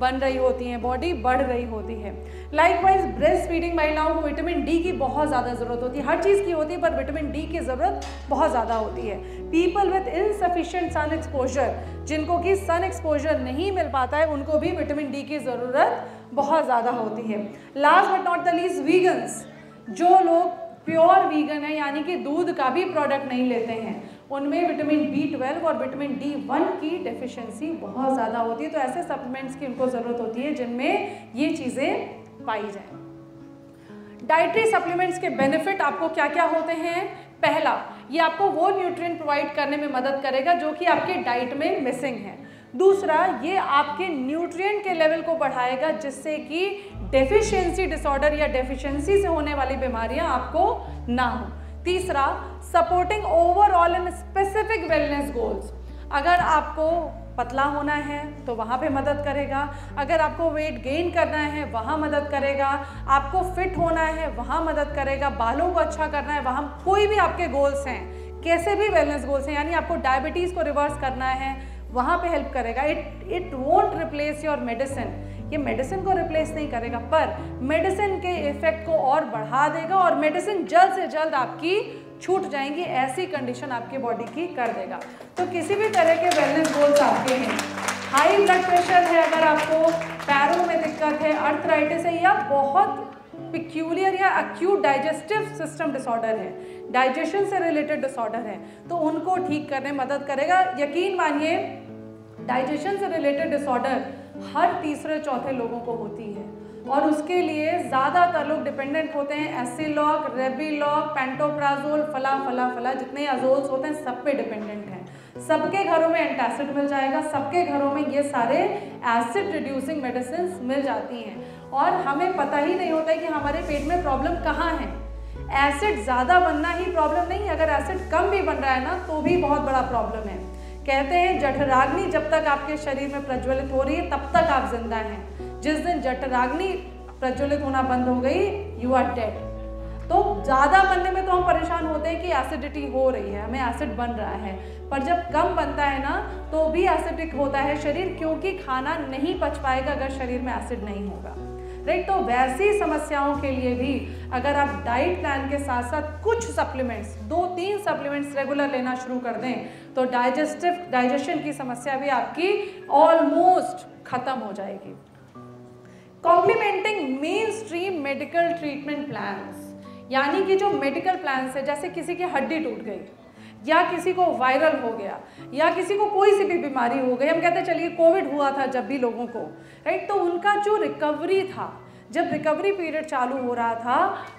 बन रही होती हैं बॉडी बढ़ रही होती है। लाइकवाइज ब्रेस्ट फीडिंग महिलाओं को विटामिन डी की बहुत ज़्यादा ज़रूरत होती है। हर चीज़ की होती है, पर विटामिन डी की ज़रूरत बहुत ज़्यादा होती है। People with insufficient sun exposure जिनको कि सन एक्सपोजर नहीं मिल पाता है, उनको भी विटामिन डी की ज़रूरत बहुत ज़्यादा होती है। Last but not the least vegans जो लोग प्योर वीगन है, यानी कि दूध का भी प्रोडक्ट नहीं लेते हैं। उनमें विटामिन बी ट्वेल्व और विटामिन डी वन की डेफिशिएंसी बहुत ज़्यादा होती है तो ऐसे सप्लीमेंट्स की उनको ज़रूरत होती है, जिनमें ये चीज़ें पाई जाए। डाइटरी सप्लीमेंट्स के बेनिफिट आपको क्या क्या होते हैं? पहला, ये आपको वो न्यूट्रिएंट प्रोवाइड करने में मदद करेगा, जो कि आपके डाइट में मिसिंग है। दूसरा, ये आपके न्यूट्रिएंट के लेवल को बढ़ाएगा, जिससे कि डेफिशिएंसी डिसऑर्डर या डेफिशिएंसी से होने वाली बीमारियाँ आपको ना हो। तीसरा supporting overall in specific wellness goals अगर आपको पतला होना है तो वहाँ पे मदद करेगा। अगर आपको वेट गेन करना है, वहाँ मदद करेगा। आपको फिट होना है, वहाँ मदद करेगा। बालों को अच्छा करना है, वहाँ कोई भी आपके गोल्स हैं। कैसे भी वेलनेस गोल्स हैं, यानी आपको डायबिटीज़ को रिवर्स करना है वहाँ पे हेल्प करेगा। It it won't replace your medicine ये मेडिसिन को रिप्लेस नहीं करेगा, पर मेडिसिन के इफ़ेक्ट को और बढ़ा देगा और मेडिसिन जल्द से जल्द आपकी छूट जाएँगी, ऐसी कंडीशन आपकी बॉडी की कर देगा। तो किसी भी तरह के वेलनेस गोल्स आपके हैं हाई ब्लड प्रेशर है अगर आपको, पैरों में दिक्कत है अर्थराइटिस है या बहुत पिक्यूलियर या अक्यूट डाइजेस्टिव सिस्टम डिसऑर्डर है। डाइजेशन से रिलेटेड डिसऑर्डर है। तो उनको ठीक करने मदद करेगा। यकीन मानिए डाइजेशन से रिलेटेड डिसऑर्डर हर तीसरे, चौथे लोगों को होती है। और उसके लिए ज़्यादातर लोग डिपेंडेंट होते हैं। एसिलॉक रेबिलॉक पेंटोप्राजोल फला फला फला, जितने अजोल्स होते हैं, सब पे डिपेंडेंट हैं। सबके घरों में एंटासिड मिल जाएगा। सबके घरों में ये सारे एसिड रिड्यूसिंग मेडिसिन मिल जाती हैं। और हमें पता ही नहीं होता है कि हमारे पेट में प्रॉब्लम कहाँ है। एसिड ज़्यादा बनना ही प्रॉब्लम नहीं, अगर एसिड कम भी बन रहा है ना तो भी बहुत बड़ा प्रॉब्लम है। कहते हैं, जठराग्नि जब तक आपके शरीर में प्रज्वलित हो रही है, तब तक आप ज़िंदा हैं। जिस दिन जठराग्नि प्रज्वलित होना बंद हो गई यू आर डेड तो ज़्यादा बनने में तो हम परेशान होते हैं कि एसिडिटी हो रही है, हमें एसिड बन रहा है। पर जब कम बनता है ना तो भी एसिडिक होता है शरीर, क्योंकि खाना नहीं पच पाएगा अगर शरीर में एसिड नहीं होगा। राइट तो वैसी समस्याओं के लिए भी अगर आप डाइट प्लान के साथ साथ कुछ सप्लीमेंट्स दो तीन सप्लीमेंट्स रेगुलर लेना शुरू कर दें तो डाइजेस्टिव डाइजेशन की समस्या भी आपकी ऑलमोस्ट खत्म हो जाएगी। Complementing mainstream medical treatment plans यानी कि जो मेडिकल प्लान्स है, जैसे किसी की हड्डी टूट गई या किसी को वायरल हो गया, या किसी को कोई सी भी बीमारी हो गई, हम कहते हैं, चलिए कोविड हुआ था जब भी लोगों को राइट तो उनका जो रिकवरी था, जब रिकवरी पीरियड चालू हो रहा था,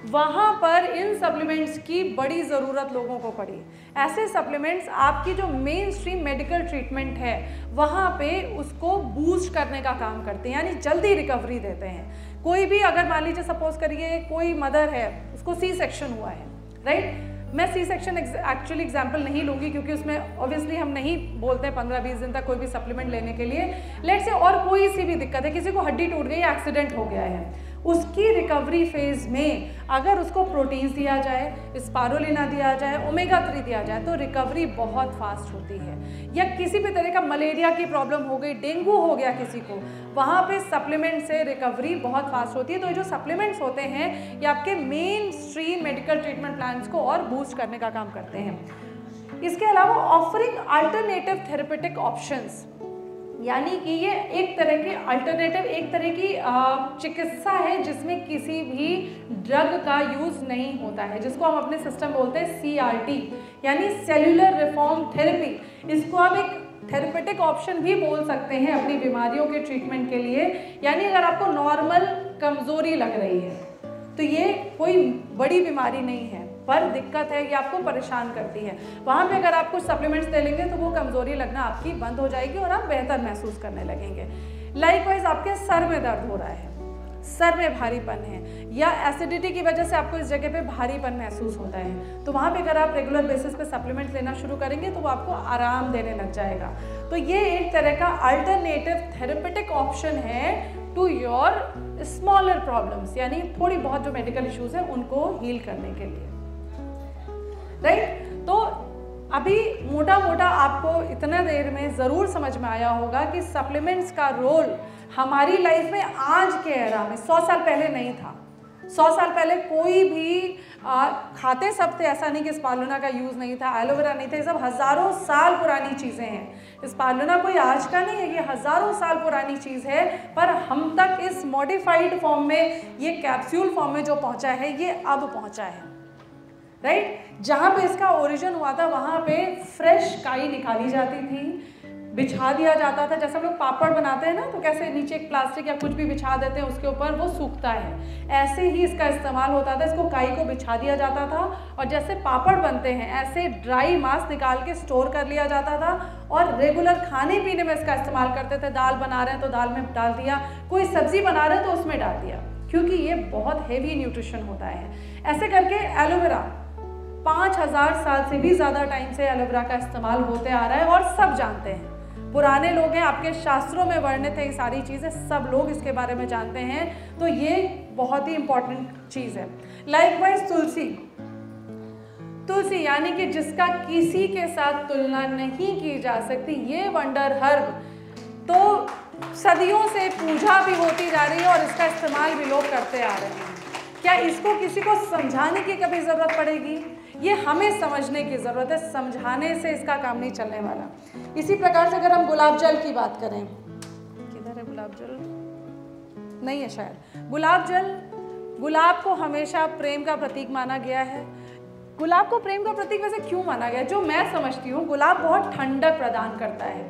वहाँ पर इन सप्लीमेंट्स की बड़ी ज़रूरत लोगों को पड़ी। ऐसे सप्लीमेंट्स आपकी जो मेन स्ट्रीम मेडिकल ट्रीटमेंट है, वहाँ पे उसको बूस्ट करने का काम करते हैं, यानी जल्दी रिकवरी देते हैं। कोई भी अगर मान लीजिए सपोज़ करिए, कोई मदर है, उसको सी सेक्शन हुआ है राइट मैं सी सेक्शन एक्चुअली एग्ज़ाम्पल नहीं लूँगी क्योंकि उसमें ऑब्वियसली हम नहीं बोलते हैं पंद्रह बीस दिन तक कोई भी सप्लीमेंट लेने के लिए। लेट से और कोई सी भी दिक्कत है, किसी को हड्डी टूट गई एक्सीडेंट हो गया है। उसकी रिकवरी फ़ेज़ में अगर उसको प्रोटीन्स दिया जाए स्पारोलिना दिया जाए ओमेगा थ्री दिया जाए तो रिकवरी बहुत फास्ट होती है। या किसी भी तरह का मलेरिया की प्रॉब्लम हो गई डेंगू हो गया किसी को, वहाँ पे सप्लीमेंट से रिकवरी बहुत फास्ट होती है। तो ये जो सप्लीमेंट्स होते हैं, ये आपके mainstream medical treatment plans को और बूस्ट करने का काम करते हैं। इसके अलावा ऑफरिंग अल्टरनेटिव थेरेपेटिक ऑप्शंस यानी कि ये एक तरह की अल्टरनेटिव एक तरह की चिकित्सा है जिसमें किसी भी ड्रग का यूज़ नहीं होता है, जिसको हम अपने सिस्टम बोलते हैं सीआरटी यानी सेल्यूलर रिफॉर्म थेरेपी इसको आप एक थेरेपेटिक ऑप्शन भी बोल सकते हैं अपनी बीमारियों के ट्रीटमेंट के लिए, यानी अगर आपको नॉर्मल कमज़ोरी लग रही है तो ये कोई बड़ी बीमारी नहीं है। पर दिक्कत है कि आपको परेशान करती है। वहाँ पे अगर आप कुछ सप्लीमेंट्स ले लेंगे तो वो कमज़ोरी लगना आपकी बंद हो जाएगी और आप बेहतर महसूस करने लगेंगे। लाइक वाइज आपके सर में दर्द हो रहा है। सर में भारीपन है या एसिडिटी की वजह से आपको इस जगह पे भारीपन महसूस होता है। तो वहाँ पे अगर आप रेगुलर बेसिस पे सप्लीमेंट लेना शुरू करेंगे तो वो आपको आराम देने लग जाएगा। तो ये एक तरह का अल्टरनेटिव थेरेपेटिक ऑप्शन है टू योर स्मॉलर प्रॉब्लम्स यानी थोड़ी बहुत जो मेडिकल इश्यूज़ हैं, उनको हील करने के लिए। राइट तो अभी मोटा मोटा आपको इतना देर में ज़रूर समझ में आया होगा कि सप्लीमेंट्स का रोल हमारी लाइफ में आज के एरा में सौ साल पहले नहीं था। सौ साल पहले कोई भी आ, खाते सब थे ऐसा नहीं कि स्पालुना का यूज़ नहीं था एलोवेरा नहीं था ये सब हज़ारों साल पुरानी चीज़ें हैं। स्पालुना कोई आज का नहीं है ये हज़ारों साल पुरानी चीज़ है पर हम तक इस मॉडिफाइड फॉर्म में ये कैप्सूल फॉर्म में जो पहुँचा है ये अब पहुँचा है। राइट जहाँ पे इसका ओरिजिन हुआ था, वहाँ पे फ्रेश काई निकाली जाती थी, बिछा दिया जाता था। जैसे हम लोग पापड़ बनाते हैं ना तो कैसे नीचे एक प्लास्टिक या कुछ भी बिछा देते हैं, उसके ऊपर वो सूखता है। ऐसे ही इसका इस्तेमाल होता था, इसको काई को बिछा दिया जाता था। और जैसे पापड़ बनते हैं, ऐसे ड्राई मांस निकाल के स्टोर कर लिया जाता था। और रेगुलर खाने पीने में इसका इस्तेमाल करते थे। दाल बना रहे हैं तो दाल में डाल दिया, कोई सब्ज़ी बना रहे हैं तो उसमें डाल दिया। क्योंकि ये बहुत हेवी न्यूट्रिशन होता है। ऐसे करके एलोवेरा पाँच हज़ार साल से भी ज़्यादा टाइम से एलोवेरा का इस्तेमाल होते आ रहा है और सब जानते हैं। पुराने लोग हैं, आपके शास्त्रों में वर्णित है ये सारी चीज़ें, सब लोग इसके बारे में जानते हैं। तो ये बहुत ही इंपॉर्टेंट चीज़ है। लाइक वाइज तुलसी। तुलसी यानी कि जिसका किसी के साथ तुलना नहीं की जा सकती, ये वंडर हर्ब तो सदियों से पूजा भी होती जा रही है और इसका इस्तेमाल भी लोग करते आ रहे हैं। क्या इसको किसी को समझाने की कभी ज़रूरत पड़ेगी? ये हमें समझने की ज़रूरत है, समझाने से इसका काम नहीं चलने वाला। इसी प्रकार से अगर हम गुलाब जल की बात करें, किधर है गुलाब जल? नहीं है शायद। गुलाब जल, गुलाब को हमेशा प्रेम का प्रतीक माना गया है। गुलाब को प्रेम का प्रतीक वैसे क्यों माना गया? जो मैं समझती हूँ, गुलाब बहुत ठंडक प्रदान करता है,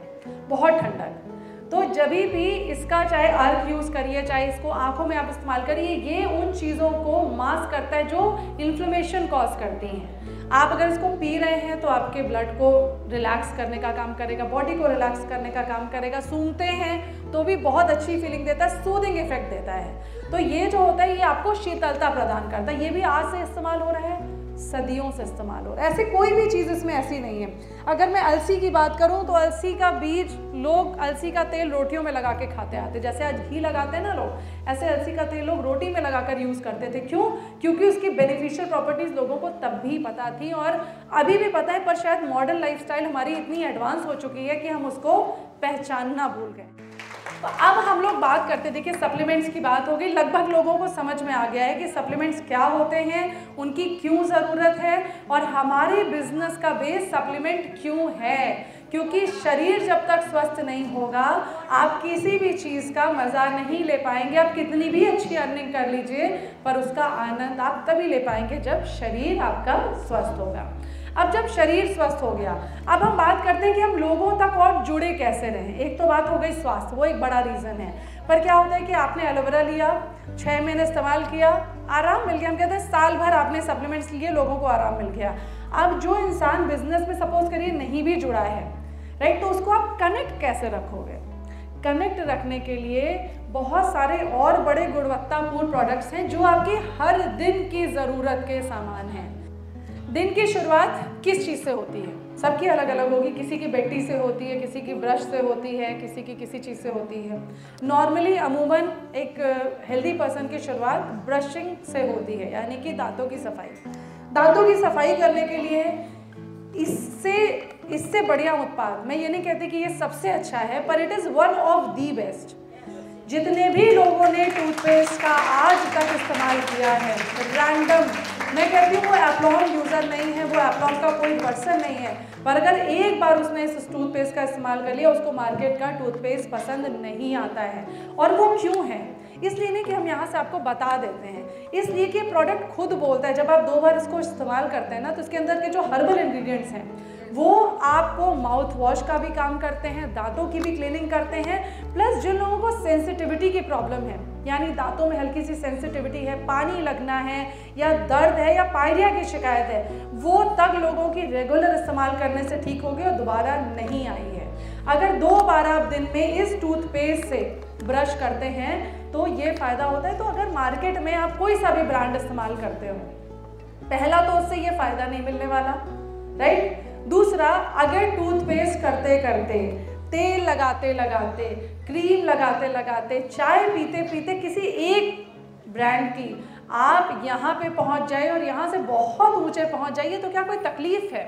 बहुत ठंडक। तो जब भी इसका चाहे अर्क यूज़ करिए, चाहे इसको आँखों में आप इस्तेमाल करिए, ये उन चीज़ों को मास्क करता है जो इन्फ्लेमेशन कॉज करती हैं। आप अगर इसको पी रहे हैं तो आपके ब्लड को रिलैक्स करने का काम करेगा बॉडी को रिलैक्स करने का काम करेगा। सूंघते हैं तो भी बहुत अच्छी फीलिंग देता है सूदिंग इफ़ेक्ट देता है। तो ये जो होता है, ये आपको शीतलता प्रदान करता है। ये भी आज से इस्तेमाल हो रहा है। सदियों से इस्तेमाल हो रहा है। ऐसे कोई भी चीज़ इसमें ऐसी नहीं है। अगर मैं अलसी की बात करूँ तो अलसी का बीज लोग अलसी का तेल रोटियों में लगा के खाते आते जैसे आज घी लगाते हैं ना लोग, ऐसे अलसी का तेल लोग रोटी में लगाकर यूज़ करते थे। क्यों? क्योंकि उसकी बेनिफिशियल प्रॉपर्टीज़ लोगों को तब भी पता थी और अभी भी पता है, पर शायद मॉडर्न लाइफ हमारी इतनी एडवांस हो चुकी है कि हम उसको पहचानना भूल गए। तो अब हम लोग बात करते देखिए सप्लीमेंट्स की बात हो गई। लगभग लोगों को समझ में आ गया है कि सप्लीमेंट्स क्या होते हैं, उनकी क्यों ज़रूरत है और हमारे बिज़नेस का बेस सप्लीमेंट क्यों है। क्योंकि शरीर जब तक स्वस्थ नहीं होगा, आप किसी भी चीज़ का मज़ा नहीं ले पाएँगे। आप कितनी भी अच्छी अर्निंग कर लीजिए, पर उसका आनंद आप तभी ले पाएँगे जब शरीर आपका स्वस्थ होगा। अब जब शरीर स्वस्थ हो गया, अब हम बात करते हैं कि हम लोगों तक और जुड़े कैसे रहें। एक तो बात हो गई स्वास्थ्य, वो एक बड़ा रीज़न है। पर क्या होता है कि आपने एलोवेरा लिया छः महीने इस्तेमाल किया, आराम मिल गया। हम कहते हैं साल भर आपने सप्लीमेंट्स लिए, लोगों को आराम मिल गया। अब जो इंसान बिज़नेस में सपोज़ करिए नहीं भी जुड़ा है राइट तो उसको आप कनेक्ट कैसे रखोगे? कनेक्ट रखने के लिए बहुत सारे और बड़े गुणवत्तापूर्ण प्रोडक्ट्स हैं जो आपकी हर दिन की ज़रूरत के सामान हैं। दिन की शुरुआत किस चीज़ से होती है? सबकी अलग अलग होगी। किसी की बेटी से होती है, किसी की ब्रश से होती है, किसी की किसी चीज़ से होती है। नॉर्मली अमूमन एक हेल्दी पर्सन की शुरुआत ब्रशिंग से होती है, यानी कि दांतों की सफ़ाई। दांतों की सफ़ाई करने के लिए इससे इससे बढ़िया उत्पाद, मैं ये नहीं कहती कि ये सबसे अच्छा है, पर it is one of the best जितने भी लोगों ने टूथपेस्ट का आज तक इस्तेमाल किया है रैंडम मैं कहती हूँ, वो एप्लॉन यूज़र नहीं है, वो एप्लॉन का कोई पर्सन नहीं है। पर अगर एक बार उसने इस टूथपेस्ट का इस्तेमाल कर लिया, उसको मार्केट का टूथपेस्ट पसंद नहीं आता है। और वो क्यों है? इसलिए नहीं कि हम यहाँ से आपको बता देते हैं। इसलिए कि प्रोडक्ट खुद बोलता है। जब आप दो बार इसको इस्तेमाल करते हैं ना तो इसके अंदर के जो हर्बल इंग्रेडिएंट्स हैं, वो आपको माउथ वॉश का भी काम करते हैं, दांतों की भी क्लीनिंग करते हैं प्लस जिन लोगों को सेंसिटिविटी की प्रॉब्लम है, यानी दांतों में हल्की सी सेंसिटिविटी है, पानी लगना है, या दर्द है, या पायरिया की शिकायत है, वो तक लोगों की रेगुलर इस्तेमाल करने से ठीक होगी और दोबारा नहीं आई है। अगर दो बार आप दिन में इस टूथपेस्ट से ब्रश करते हैं तो ये फ़ायदा होता है। तो अगर मार्केट में आप कोई सा भी ब्रांड इस्तेमाल करते हो, पहला तो उससे ये फ़ायदा नहीं मिलने वाला राइट दूसरा, अगर टूथपेस्ट करते करते, तेल लगाते लगाते क्रीम लगाते लगाते, चाय पीते पीते किसी एक ब्रांड की आप यहाँ पे पहुँच जाए और यहाँ से बहुत ऊँचे पहुँच जाइए तो क्या कोई तकलीफ़ है?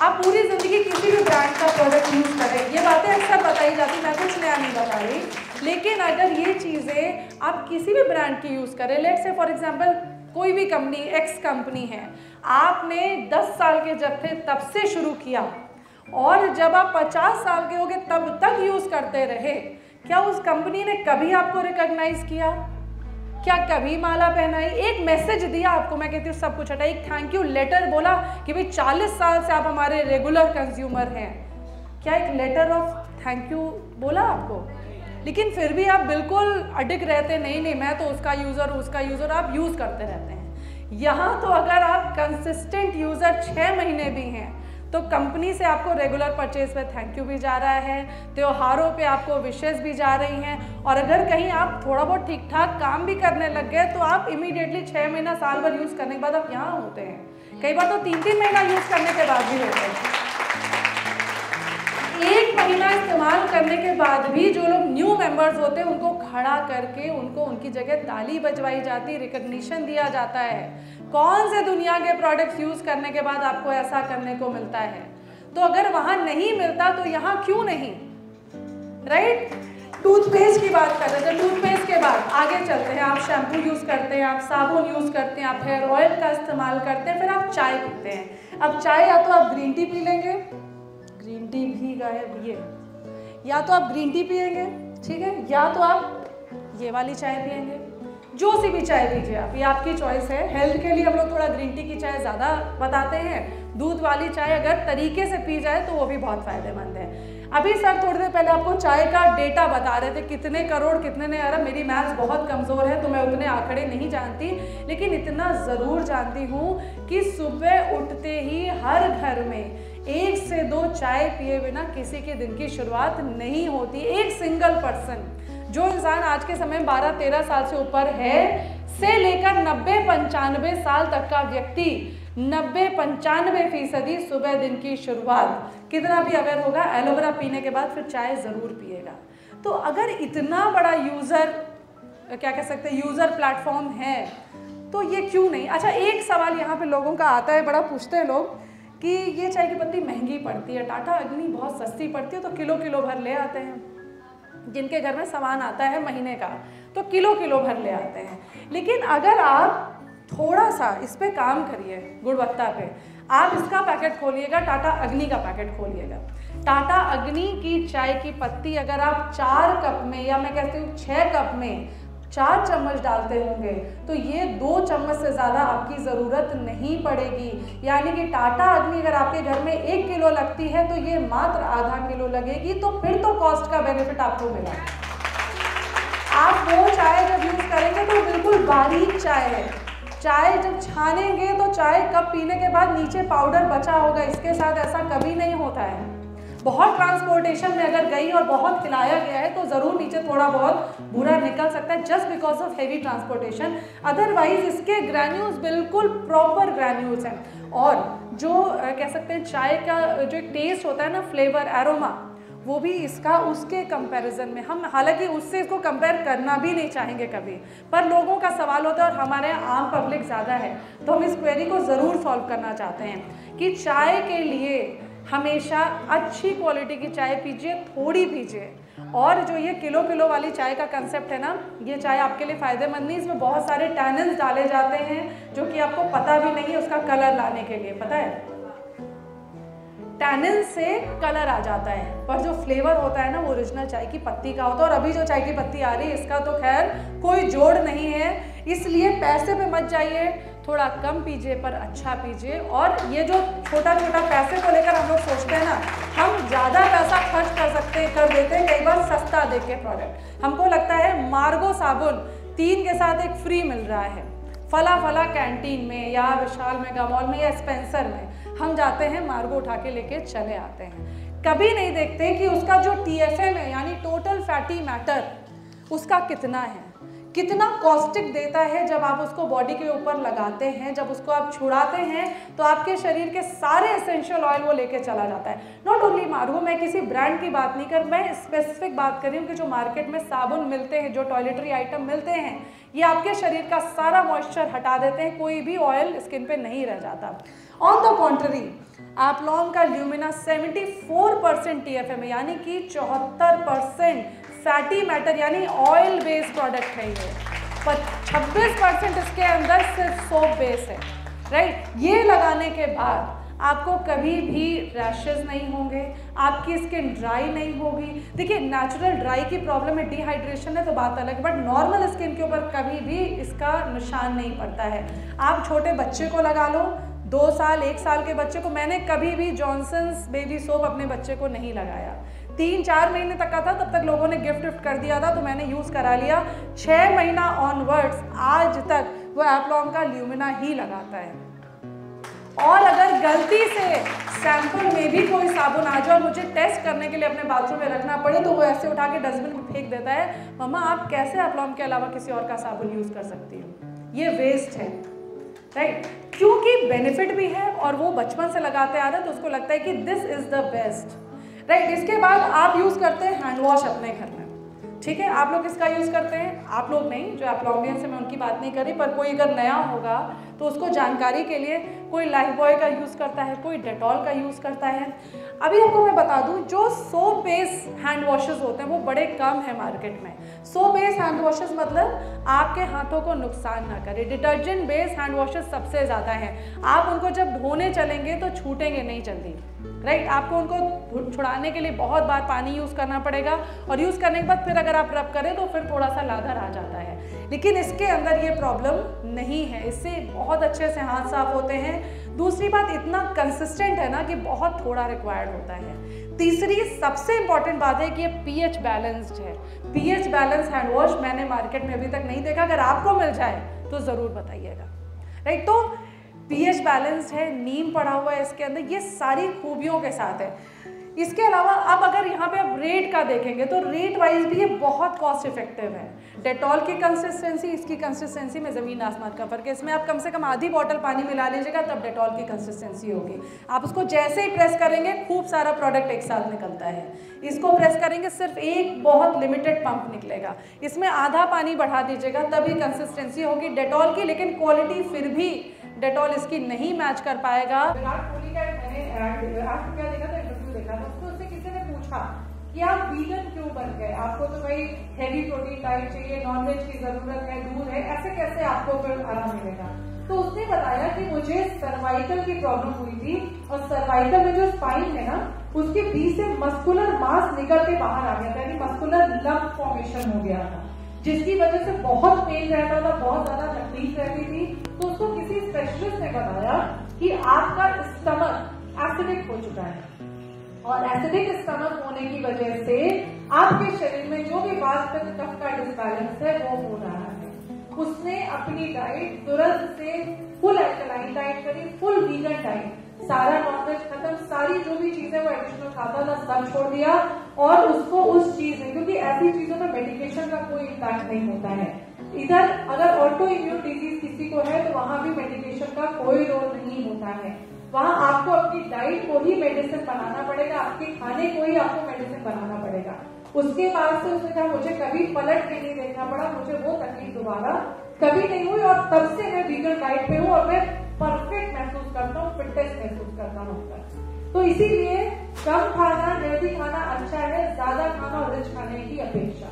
आप पूरी ज़िंदगी किसी भी ब्रांड का प्रोडक्ट यूज़ करें। ये बातें अक्सर बताई जाती मैं कुछ नया नहीं बता रही। लेकिन अगर ये चीज़ें आप किसी भी ब्रांड की यूज़ करें लेट से फॉर एग्जांपल कोई भी कंपनी एक्स कंपनी है, आपने 10 साल के जब थे, तब से शुरू किया। और जब आप 50 साल के हो गए, तब तक यूज़ करते रहे। क्या उस कंपनी ने कभी आपको रिकॉग्नाइज किया? क्या कभी माला पहनाई? एक मैसेज दिया आपको, मैं कहती हूँ, सब कुछ हटा एक थैंक यू लेटर बोला कि भाई, चालीस साल से आप हमारे रेगुलर कंज्यूमर हैं। क्या एक लेटर ऑफ़ थैंक यू बोला आपको? लेकिन फिर भी आप बिल्कुल अडिग रहते नहीं नहीं, मैं तो उसका यूज़र उसका यूज़र आप यूज़ करते रहते हैं। यहाँ तो अगर आप कंसिस्टेंट यूज़र छः महीने भी हैं तो कंपनी से आपको रेगुलर परचेज पे थैंक यू भी जा रहा है, त्योहारों पे आपको विशेष भी जा रही हैं, और अगर कहीं आप थोड़ा बहुत ठीक ठाक काम भी करने लग गए तो आप इमीडिएटली छः महीना साल भर यूज़ करने के बाद आप यहाँ होते हैं। कई बार तो तीन तीन महीना यूज़ करने के बाद भी होते हैं। एक महीना इस्तेमाल करने के बाद भी जो लोग न्यू मेंबर्स होते हैं, उनको खड़ा करके उनको उनकी जगह ताली बजवाई जाती रिकग्निशन दिया जाता है। कौन से दुनिया के प्रोडक्ट्स यूज़ करने के बाद आपको ऐसा करने को मिलता है? तो अगर वहाँ नहीं मिलता तो यहाँ क्यों नहीं? राइट टूथपेस्ट की बात कर रहे थे टूथपेस्ट के बाद आगे चलते हैं। आप शैम्पू यूज़ करते हैं, आप साबुन यूज़ करते हैं, आप हेयर ऑयल का इस्तेमाल करते हैं, फिर आप चाय पीते हैं। अब चाय या तो आप ग्रीन टी पी लेंगे टी भी गायब, ये। या तो आप ग्रीन टी पियेंगे, ठीक है? या तो आप ये वाली चाय पियेंगे। जो सी भी चाय पीजिए आप, ये आपकी चॉइस है। हेल्थ के लिए हम लोग थोड़ा ग्रीन टी की चाय ज़्यादा बताते हैं। दूध वाली चाय अगर तरीके से पी जाए तो वो भी बहुत फ़ायदेमंद है। अभी सर, थोड़ी देर पहले आपको चाय का डेटा बता रहे थे, कितने करोड़, कितने ने अरब मेरी मैथ्स बहुत कमज़ोर है तो मैं उतने आंकड़े नहीं जानती, लेकिन इतना ज़रूर जानती हूँ कि सुबह उठते ही हर घर में एक से दो चाय पिए बिना किसी के दिन की शुरुआत नहीं होती। एक सिंगल पर्सन जो इंसान आज के समय 12-13 साल से ऊपर है, से लेकर नब्बे पंचानवे साल तक का व्यक्ति, नब्बे पंचानवे फ़ीसदी सुबह दिन की शुरुआत। कितना भी अवेयर होगा, एलोवेरा पीने के बाद फिर चाय ज़रूर पिएगा। तो अगर इतना बड़ा यूज़र क्या कह सकते हैं यूज़र प्लेटफॉर्म है तो ये क्यों नहीं? अच्छा एक सवाल यहाँ पे लोगों का आता है, बड़ा पूछते हैं लोग। कि ये चाय की पत्ती महँगी पड़ती है, टाटा अग्नि बहुत सस्ती पड़ती है तो किलो किलो भर ले आते हैं। जिनके घर में सामान आता है महीने का तो किलो किलो भर ले आते हैं। लेकिन अगर आप थोड़ा सा इस पर काम करिए, गुणवत्ता पे, आप इसका पैकेट खोलिएगा, टाटा अग्नि का पैकेट खोलिएगा। टाटा अग्नि की चाय की पत्ती अगर आप चार कप में या मैं कहती हूँ छः कप में चार चम्मच डालते होंगे तो ये दो चम्मच से ज़्यादा आपकी ज़रूरत नहीं पड़ेगी। यानी कि टाटा अग्नि अगर आपके घर में एक किलो लगती है तो ये मात्र आधा किलो लगेगी तो फिर तो कॉस्ट का बेनिफिट आपको मिला। आप वो चाय जब यूज़ करेंगे तो बिल्कुल बारीक चाय है। चाय जब छानेंगे तो चाय कप पीने के बाद नीचे पाउडर बचा होगा, इसके साथ ऐसा कभी नहीं होता है। बहुत ट्रांसपोर्टेशन में अगर गई और बहुत खिलाया गया है तो ज़रूर नीचे थोड़ा बहुत बुरा निकल सकता है just because of heavy transportation otherwise इसके ग्रैन्यूल्स बिल्कुल प्रॉपर ग्रैन्यूल्स हैं। और जो कह सकते हैं, चाय का, जो एक टेस्ट होता है ना फ्लेवर एरोमा वो भी इसका, उसके कंपैरिजन में। हम हालाँकि उससे इसको कंपेयर करना भी नहीं चाहेंगे कभी, पर लोगों का सवाल होता है और हमारे आम पब्लिक ज़्यादा है तो हम इस क्वेरी को ज़रूर सॉल्व करना चाहते हैं कि चाय के लिए हमेशा अच्छी क्वालिटी की चाय पीजिए, थोड़ी पीजिए। और जो ये किलो किलो वाली चाय का कंसेप्ट है ना, ये चाय आपके लिए फ़ायदेमंद नहीं, इसमें बहुत सारे टैनल्स डाले जाते हैं, जो कि आपको पता भी नहीं है उसका कलर लाने के लिए, पता है? टैनल से कलर आ जाता है, पर जो फ्लेवर होता है ना, वो ओरिजिनल चाय की पत्ती का होता है। और अभी जो चाय की पत्ती आ रही है, इसका तो खैर कोई जोड़ नहीं है, इसलिए पैसे पे मत जाइए। थोड़ा कम पीजिए, पर अच्छा पीजिए। और ये जो छोटा छोटा पैसे को लेकर हम लोग सोचते हैं ना, हम ज़्यादा पैसा खर्च कर सकते, कर देते हैं, कई बार सस्ता देख के प्रोडक्ट हमको लगता है मार्गो साबुन तीन के साथ एक फ्री मिल रहा है। फला फला कैंटीन में या विशाल मेगा मॉल में या स्पेंसर में हम जाते हैं, मार्गो उठा के लेके चले आते हैं। कभी नहीं देखते कि उसका जो टीएफएम है, यानी टोटल फैटी मैटर उसका कितना है। कितना कॉस्टिक देता है जब आप उसको बॉडी के ऊपर लगाते हैं, जब उसको आप छुड़ाते हैं तो आपके शरीर के सारे एसेंशियल ऑयल वो लेके चला जाता है। नॉट ओनली मारू, मैं किसी ब्रांड की बात नहीं कर, मैं स्पेसिफिक बात कर रही हूँ कि जो मार्केट में साबुन मिलते हैं, जो टॉयलेटरी आइटम मिलते हैं, ये आपके शरीर का सारा मॉइस्चर हटा देते हैं, कोई भी ऑयल स्किन पे नहीं रह जाता। ऑन द कॉन्ट्ररी लॉन्ग का ल्यूमिना 74 परसेंट टी एफ़ एम यानी कि चौहत्तर परसेंट फैटी मैटर, यानी ऑयल बेस्ड प्रोडक्ट है ये। पर छब्बीस परसेंट इसके अंदर सिर्फ़ सोप बेस है राइट ये लगाने के बाद
आपको कभी भी रैशेज नहीं होंगे, आपकी स्किन ड्राई नहीं होगी। देखिए नेचुरल ड्राई की प्रॉब्लम है डिहाइड्रेशन है तो बात अलग है बट नॉर्मल स्किन के ऊपर कभी भी इसका निशान नहीं पड़ता है। आप छोटे बच्चे को लगा लो, दो साल, एक साल के बच्चे को। मैंने कभी भी जॉनसन्स बेबी सोप अपने बच्चे को नहीं लगाया। तीन चार महीने तक का था, तब तक लोगों ने गिफ्ट विफ्ट कर दिया था तो मैंने यूज़ करा लिया। छः महीना ऑनवर्ड्स आज तक वो एप्लॉम का ल्यूमिना ही लगाता है। और अगर गलती से सैंपल में भी कोई साबुन आ जाए और मुझे टेस्ट करने के लिए अपने बाथरूम में रखना पड़े तो वो ऐसे उठा के डस्टबिन में फेंक देता है, मम्मा, आप कैसे एप्लॉम के अलावा किसी और का साबुन यूज़ कर सकती हो? ये वेस्ट है राइट क्योंकि बेनिफिट भी है और वो बचपन से लगाते आ रहे हैं तो उसको लगता है कि this is the best right इसके बाद आप यूज़ करते हैं हैंड वॉश अपने घर में। ठीक है? आप लोग इसका यूज़ करते हैं। आप लोग नहीं, जो एप्लॉम्बियन से मैं उनकी बात नहीं करी पर कोई अगर नया होगा तो उसको जानकारी के लिए कोई लाइफ बॉय का यूज़ करता है, कोई डेटॉल का यूज़ करता है। अभी आपको मैं बता दूँ, जो सो बेस हैंड वॉशेस होते हैं, वो बड़े कम है मार्केट में। सो बेस हैंड वॉशेस मतलब आपके हाथों को नुकसान ना करे। डिटर्जेंट बेस हैंड वॉशेस सबसे ज़्यादा हैं। आप उनको जब धोने चलेंगे तो छूटेंगे नहीं जल्दी। राइट आपको उनको छुड़ाने के लिए बहुत बार पानी यूज़ करना पड़ेगा और यूज़ करने के बाद फिर अगर आप रब करें तो फिर थोड़ा सा लाधर आ जाता है। लेकिन इसके अंदर ये प्रॉब्लम नहीं है। इससे बहुत अच्छे से हाथ साफ़ होते हैं। दूसरी बात, इतना कंसिस्टेंट है ना कि बहुत थोड़ा रिक्वायर्ड होता है। तीसरी, सबसे इंपॉर्टेंट बात है कि ये पीएच बैलेंस्ड है। पीएच बैलेंस हैंड वॉश मैंने मार्केट में अभी तक नहीं देखा। अगर आपको मिल जाए तो ज़रूर बताइएगा। राइट तो पीएच बैलेंस्ड है, नीम पड़ा हुआ है इसके अंदर, ये सारी खूबियों के साथ है। इसके अलावा अब अगर यहाँ पे आप रेट का देखेंगे तो रेट वाइज भी ये बहुत कॉस्ट इफ़ेक्टिव है। डेटॉल की कंसिस्टेंसी इसकी कंसिस्टेंसी में ज़मीन आसमान का फ़र्क है। इसमें आप कम से कम आधी बॉटल पानी मिला लीजिएगा, तब डेटॉल की कंसिस्टेंसी होगी। आप उसको जैसे ही प्रेस करेंगे, खूब सारा प्रोडक्ट एक साथ निकलता है। इसको प्रेस करेंगे, सिर्फ़ एक बहुत लिमिटेड पंप निकलेगा। इसमें आधा पानी बढ़ा दीजिएगा, तभी कंसिस्टेंसी होगी। डेटॉल की, लेकिन क्वालिटी फिर भी डेटॉल इसकी नहीं मैच कर पाएगा।
विराट कोहली का मैंने देखा था इंटरव्यू देखा था उससे किसी ने पूछा कि आप वीगन क्यों बन गए? आपको तो भाई हैवी प्रोटीन डाइट चाहिए नॉनवेज की ज़रूरत है, दूध है, ऐसे कैसे आपको फिर आराम मिलेगा? तो उसने बताया कि मुझे सर्वाइकल की प्रॉब्लम हुई थी और सर्वाइकल में जो स्पाइन है ना, उसके बीच से मस्कुलर मास निकल के बाहर आ गया था, यानी मस्कुलर लंप फॉर्मेशन हो गया था। जिसकी वजह से बहुत पेन रहता था, बहुत ज़्यादा तकलीफ़ रहती थी तो उसको किसी स्पेशलिस्ट ने बताया कि आपका स्टमक एसिडिक हो चुका है। और एसिडिक स्टमक होने की वजह से आपके शरीर में जो भी वास्तव कफ का डिस्बैलेंस है, वो हो रहा है। उसने अपनी डाइट तुरंत से फुल एल्कलाइन डाइट करी फुल वीगन डाइट सारा नॉनवेज खत्म सारी जो भी चीज़ें वो एडिशनल खाता था सब छोड़ दिया और उसको उस चीज़ में, क्योंकि ऐसी चीज़ों में मेडिकेशन का कोई इम्पैक्ट नहीं होता है। इधर अगर ऑटो इम्यून डिज़ीज़ किसी को है तो वहाँ भी मेडिकेशन का कोई रोल नहीं होता है। वहाँ आपको अपनी डाइट को ही मेडिसिन बनाना पड़ेगा, आपके खाने को ही आपको मेडिसिन बनाना पड़ेगा। उसके बाद से उसने कहा, मुझे कभी पलट के नहीं देखना पड़ा, मुझे वो तकलीफ़ दोबारा। कभी नहीं हुई और तब से मैं वीगन डाइट पे हूँ और मैं परफेक्ट महसूस करता हूँ फिटनेस महसूस करता हूँ तो इसीलिए कम खाना हेल्दी खाना अच्छा है, ज़्यादा खाना और रिच खाने की अपेक्षा।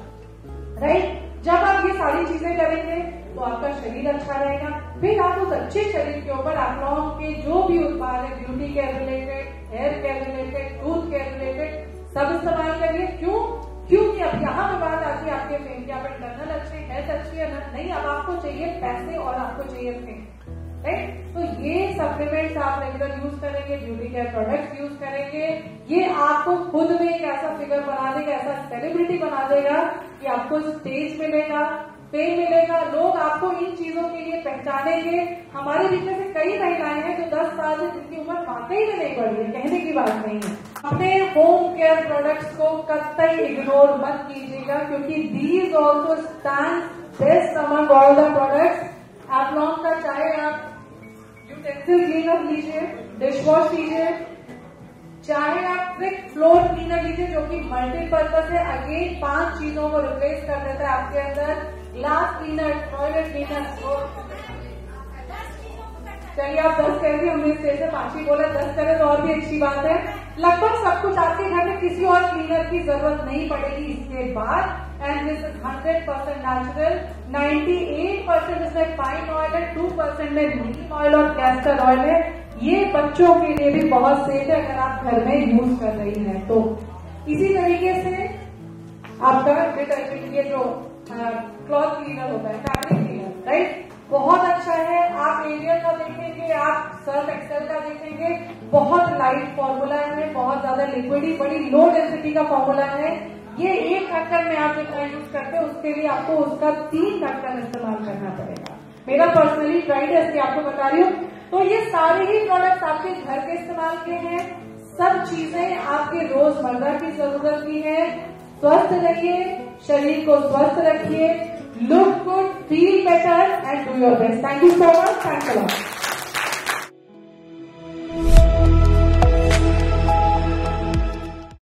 राइट जब आप ये सारी चीज़ें करेंगे तो आपका शरीर अच्छा रहेगा। फिर आप उस अच्छे शरीर के ऊपर, आप लोगों के जो भी उत्पाद है beauty care related hair care related tooth care related सब इस्तेमाल करिए। क्यों? क्योंकि अब यहाँ पे बात आती है, आपके फेम की आप इंटरनल अच्छे हेल्थ अच्छी है नहीं, अब आपको चाहिए पैसे और आपको चाहिए फेम राइट तो ये सप्लीमेंट्स आप रेगुलर यूज़ करेंगे ब्यूटी केयर प्रोडक्ट्स यूज़ करेंगे। ये आपको खुद में एक ऐसा फिगर बना देगा, ऐसा सेलिब्रिटी बना देगा कि आपको स्टेज मिलेगा फेम मिलेगा। लोग आपको इन चीज़ों के लिए पहचानेंगे। हमारे बीच में से कई महिलाएँ हैं जो 10 साल से जिनकी उम्र वाकई में नहीं बढ़ी है, कहने की बात नहीं है। अपने होम केयर प्रोडक्ट्स को कतई इग्नोर मत कीजिएगा, क्योंकि these also stand best among all the products आप लॉन्ग का चाहे आप यूटेंसिल क्लीनर लीजिए डिश वॉश लीजिए, चाहे आप क्विक फ्लोर क्लीनर लीजिए, जो कि मल्टीपर्पज है अगेन पाँच चीज़ों को रिप्लेस कर देता है आपके अंदर. ग्लास क्लीनर टॉयलेट क्लीनर चलिए आप दस कह दिए हमने से पाँच ही बोला, दस करें तो और भी अच्छी बात है। लगभग सब कुछ आपके घर में किसी और क्लीनर की ज़रूरत नहीं पड़ेगी इसके बाद। And this is hundred percent natural ninety eight percent इसमें पाइन ऑयल है टू परसेंट में नीम ऑयल और कैस्टर ऑयल है। ये बच्चों के लिए भी बहुत सेफ़ है, अगर आप घर में यूज़ कर रही हैं तो। इसी तरीके से आपका डिटर्जेंट ये जो क्लॉथ क्लीनर होता है फैब्रिक क्लीनर राइट बहुत अच्छा है। आप एरियल का देखेंगे, आप सर्फ एक्सेल का देखेंगे, बहुत लाइट फॉर्मूला है, बहुत ज़्यादा लिक्विडी बड़ी लो डेंसिटी का फॉर्मूला है। ये एक ढक्कन में आप जितना यूज़ करते हैं, उसके लिए आपको उसका तीन ढक्कन इस्तेमाल करना पड़ेगा। मेरा पर्सनली ट्राइड है, इसलिए आपको बता रही हूँ। तो ये सारे ही प्रोडक्ट आपके घर के इस्तेमाल के हैं। सब चीज़ें आपके रोज़मर्रा की ज़रूरत की है। स्वस्थ रहिए, शरीर को स्वस्थ रखिए। look good, feel better and do your best. Thank you so much. Thanks a lot.